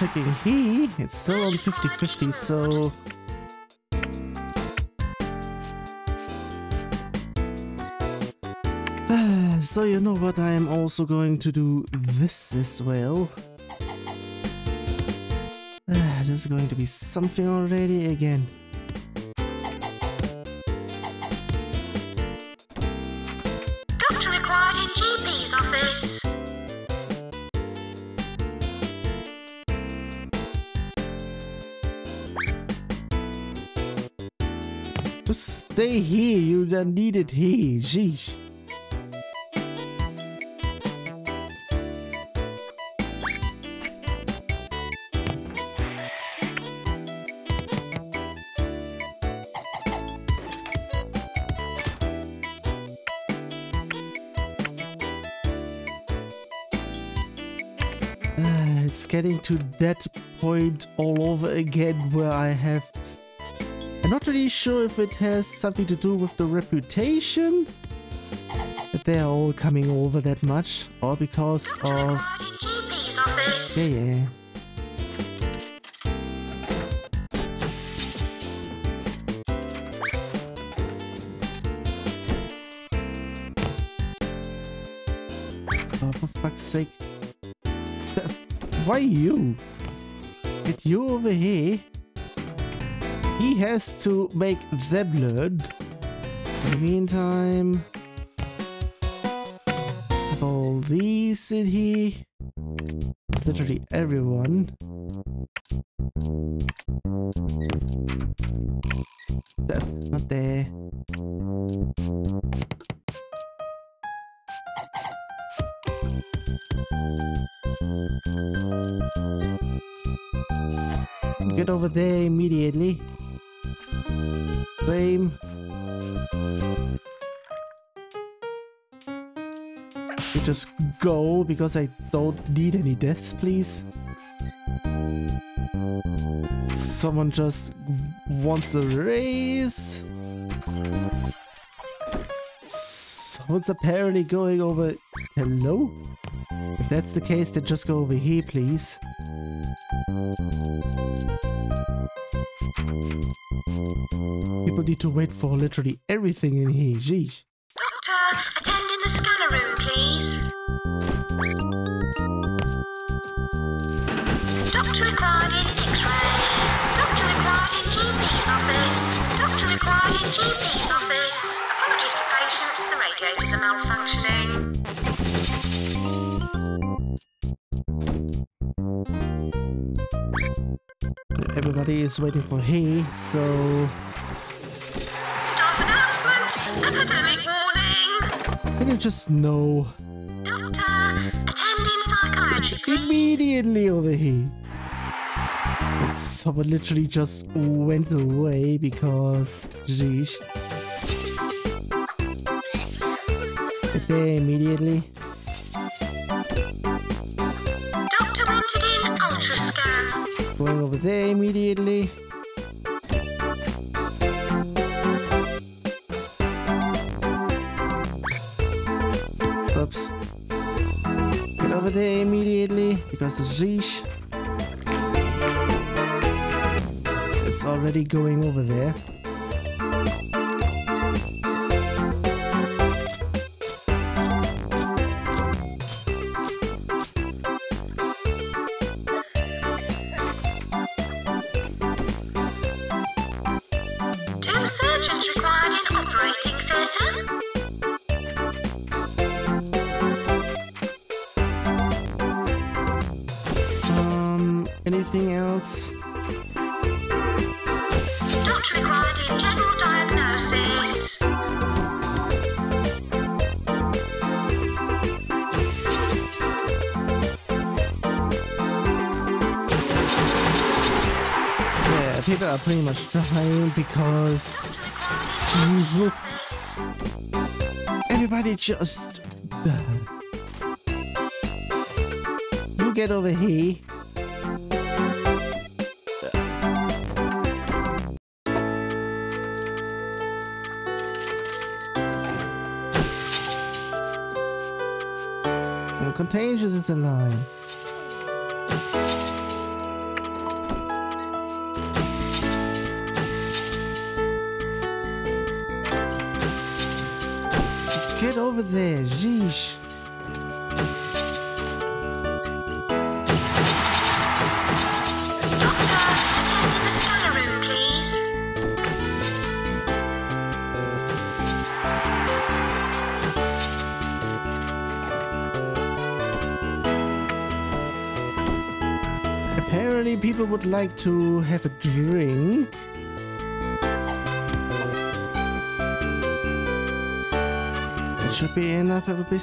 Checking he. It's still on 50-50, so so you know what I am also going to do this as well. There's going to be something already again. Stay here, you don't need it here, sheesh. Ah, It's getting to that point all over again where I have I'm not really sure if it has something to do with the reputation that they are all coming over that much, or because of yeah yeah. Oh, for fuck's sake! Why you? Get you over here. He has to make the blood. In the meantime, all these in here, it's literally everyone. Uh, Not there. Get over there immediately. Same. You just go because I don't need any deaths, please. Someone just wants a raise. Someone's apparently going over. Hello? If that's the case, then just go over here, please. People need to wait for literally everything in here. Jeez. Doctor, attend in the scanner room, please. Doctor required in X-ray. Doctor required in GP's office. Doctor required in GP's office. Apologies to patients, the radiators are malfunctioning. Everybody is waiting for he, so Staff announcement, epidemic warning. can you just know Doctor, attend in psychiatry, please. immediately over here? Someone literally just went away because... Jeez. There immediately. Doctor wanted in ultrascan. Going over there immediately. Oops. Get over there immediately because Zeesh. It's already going over there. Pretty much dying because everybody just. You get over here. Some contagious is in line. Like to have a drink. That should be enough, I would be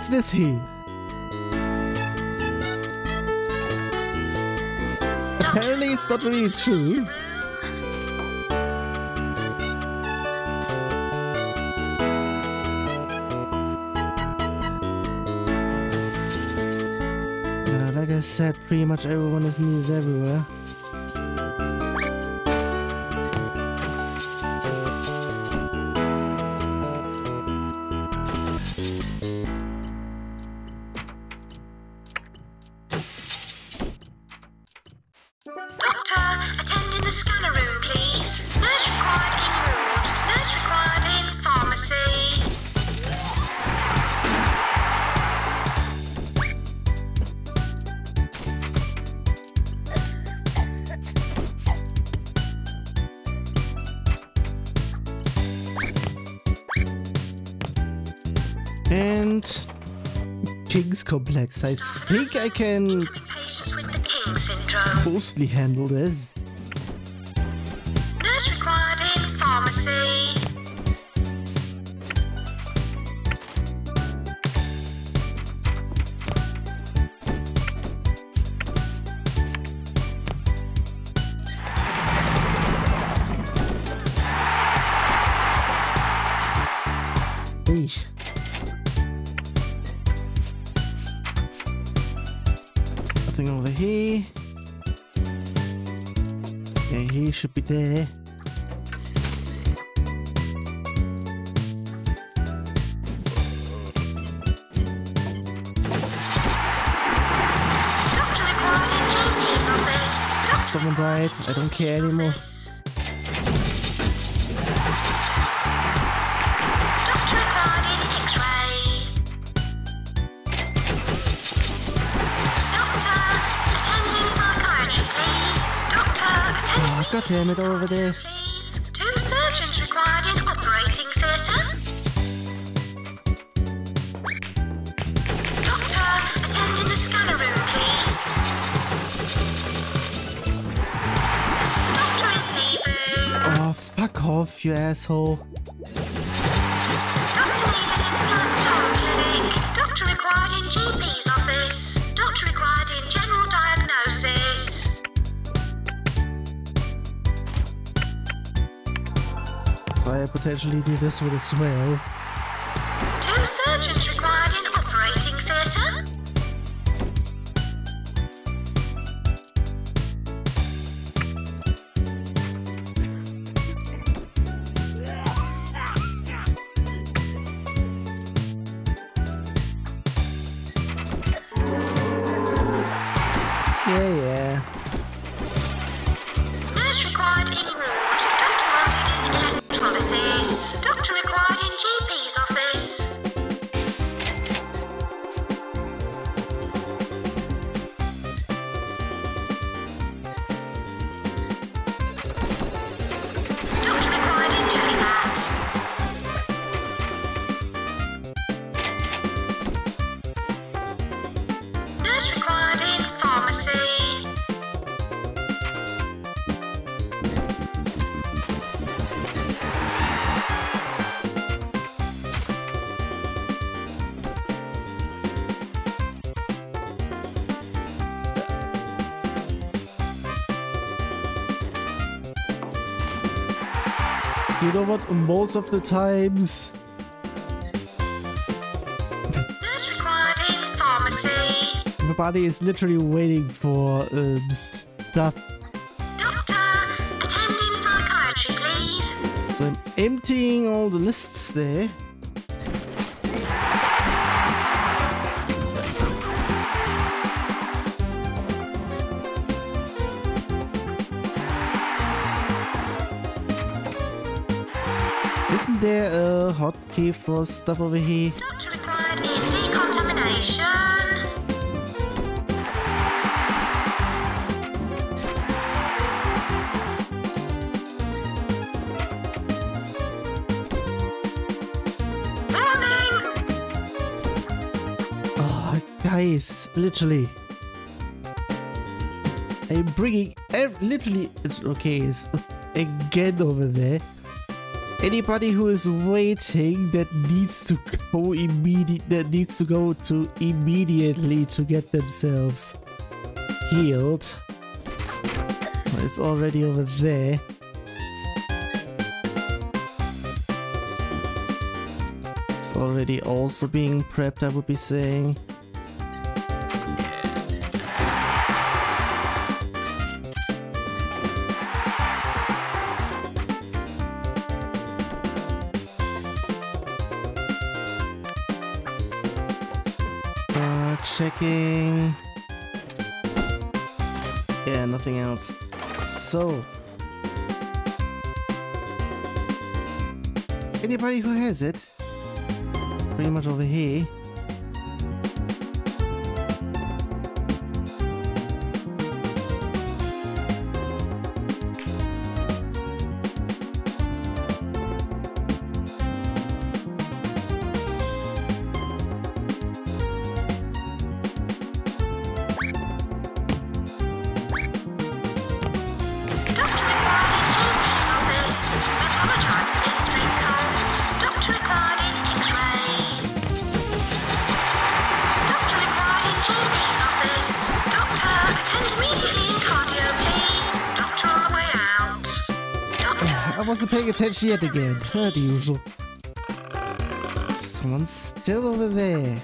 What's this here? Apparently it's not really true. Like I said, pretty much everyone is needed everywhere. Complex. I think I can Having patients with the King syndrome. mostly handle this. Yeah, he should be there. Doctor required in GP's office. Doctor Someone died. I don't care anymore. Attending Oh, God damn it, over there. please. Two surgeons required in operating theatre. Doctor, attend in the scanner room, please. Doctor is leaving. Oh, fuck off, you asshole. Potentially do this with a smell. Two surgeons required Most of the times, Nurse required in pharmacy. my body is literally waiting for um, stuff. Doctor, attend in psychiatry, please. So I'm emptying all the lists there. For stuff over here? Doctor required in decontamination. Oh, guys, literally. I'm bringing ev- literally. It's okay. It's a again over there. Anybody who is waiting that needs to go immediate that needs to go to immediately to get themselves healed. It's already over there. It's already also being prepped, I would be saying. So. Anybody who has it? Pretty much over here. touched yet again. Her usual. Someone's still over there.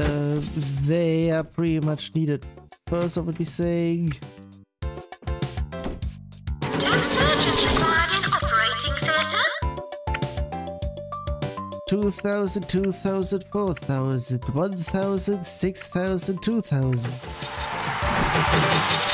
Uh, they are pretty much needed first, I would be saying. One thousand, two thousand, four thousand, one thousand, six thousand, two thousand. 2,000, 4,000, 1,000, 6,000, 2,000.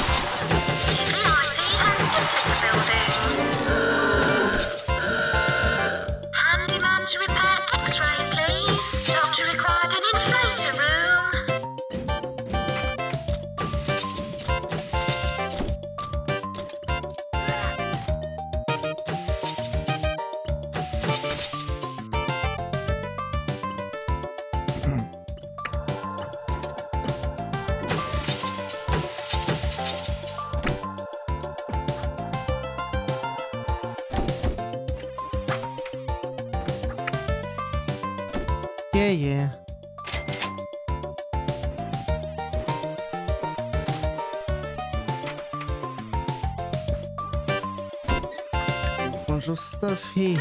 stuff here.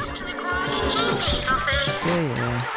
Yeah, yeah.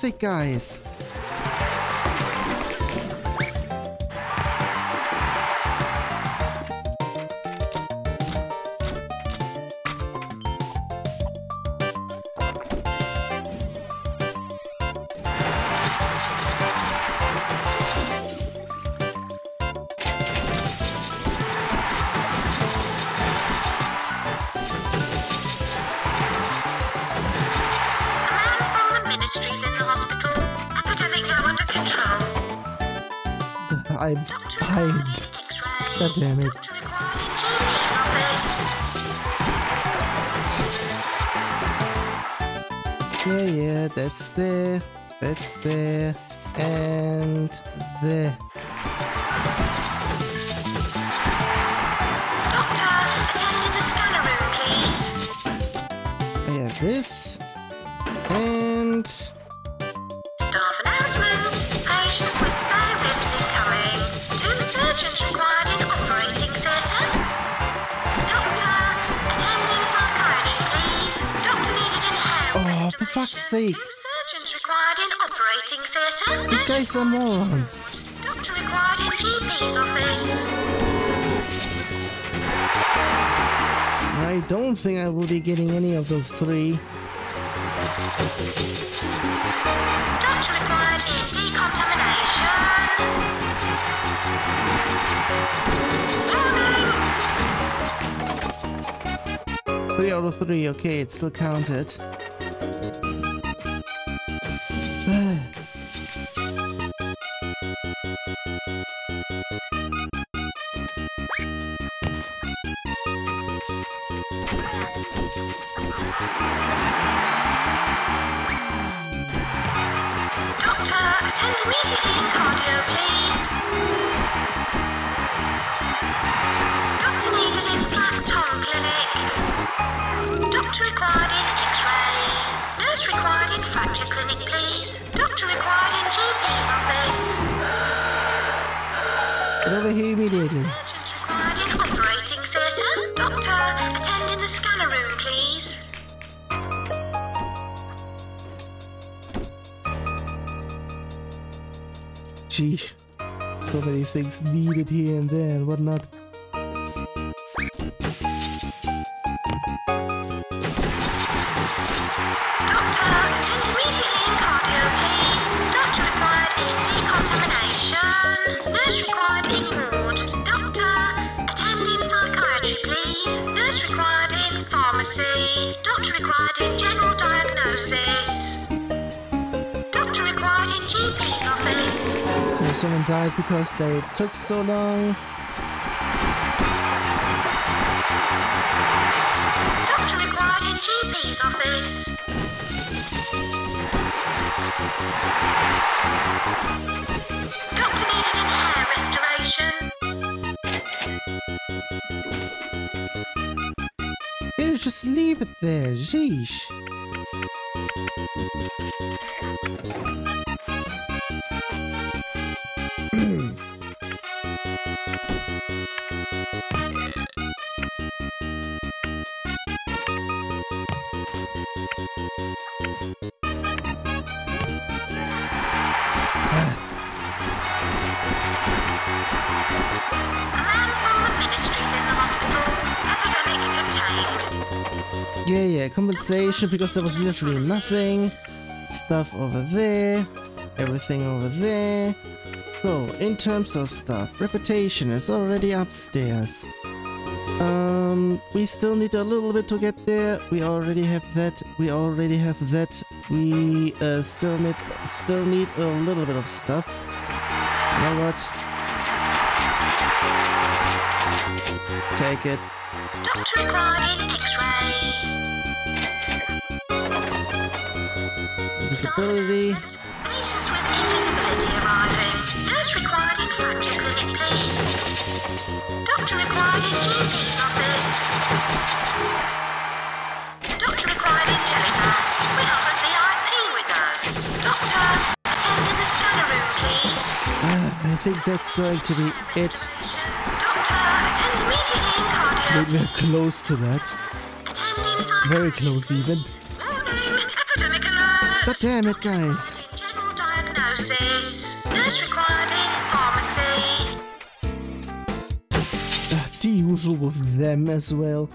vocês. That's there, that's there, and there. play some. Doctor required in GP's office. I don't think I will be getting any of those three. Doctor required in decontamination. Three out of three, okay, it's still counted. Someone died because they took so long. Doctor required in GP's office. Doctor needed in hair restoration. You just leave it there, sheesh. Compensation because there was literally nothing. Stuff over there. Everything over there. So, in terms of stuff, reputation is already upstairs. Um, we still need a little bit to get there. We already have that. We already have that. We uh, still need still need a little bit of stuff. You know what? Take it. Required X-ray. Visibility. Patients with invisibility arriving. Nurse required in clinic, please. Doctor required in GP's office. Doctor required in jelly vat. We have a VIP with us. Doctor, attend in the scanner room, please. Ah, I think that's going to be it. Doctor, attend immediately in cardio. We- We're close to that. Attend in psych. Very close even. Warning, epidemic alert. God damn it, guys. General diagnosis. Nurse required in pharmacy. Ah, the usual with them as well.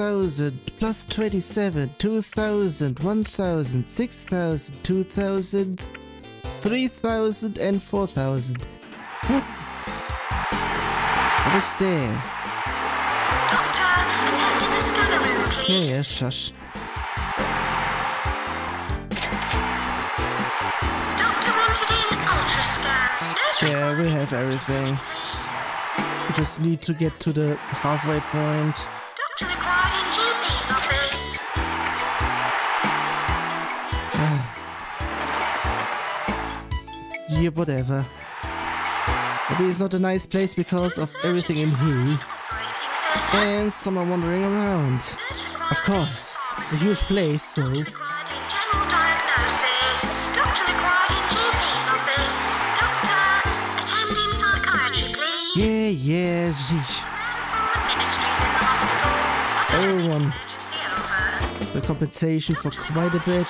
1000 plus 27 2000 1000 2000 I was there? Doctor attend the scanner room please. Yeah, yeah shush. Doctor wanted in ultra scan Yeah we have everything. We just need to get to the halfway point. Yeah, whatever. Maybe it's not a nice place because of everything in here. And someone wandering around. Of course, it's a huge place, so... Yeah, yeah, sheesh. Man from the ministries in the hospital. Everyone. The compensation for quite a bit.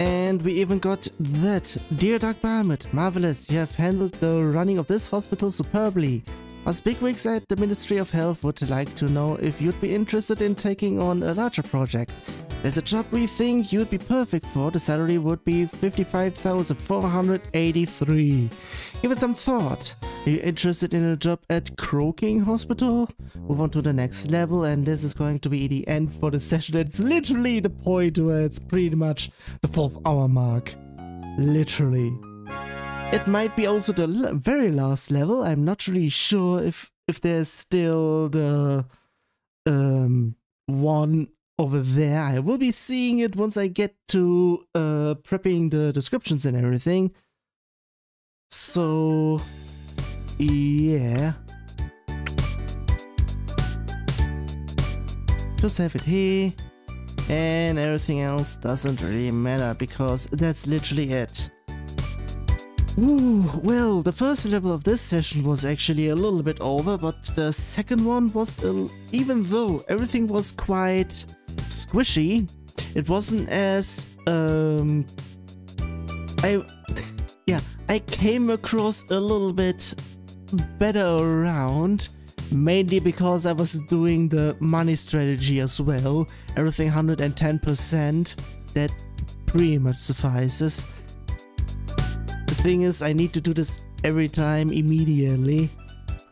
And we even got that. Dear Doug Barnett, marvelous, you have handled the running of this hospital superbly. Us bigwigs at the Ministry of Health would like to know if you'd be interested in taking on a larger project. There's a job we think you'd be perfect for. The salary would be 55,483. Give it some thought. Are you interested in a job at Croaking Hospital? Move on to the next level and this is going to be the end for the session. It's literally the point where it's pretty much the fourth hour mark. Literally. It might be also the very last level. I'm not really sure if if there's still the um one over there. I will be seeing it once I get to uh prepping the descriptions and everything. So yeah. Just have it here. And everything else doesn't really matter because that's literally it. Ooh, well, the first level of this session was actually a little bit over, but the second one was, a, even though everything was quite squishy, it wasn't as, um, I, yeah, I came across a little bit better around, mainly because I was doing the money strategy as well, everything 110%, that pretty much suffices. The thing is, I need to do this every time immediately.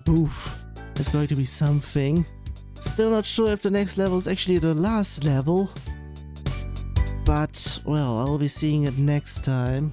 Oof, there's going to be something. Still not sure if the next level is actually the last level. But, well, I'll be seeing it next time.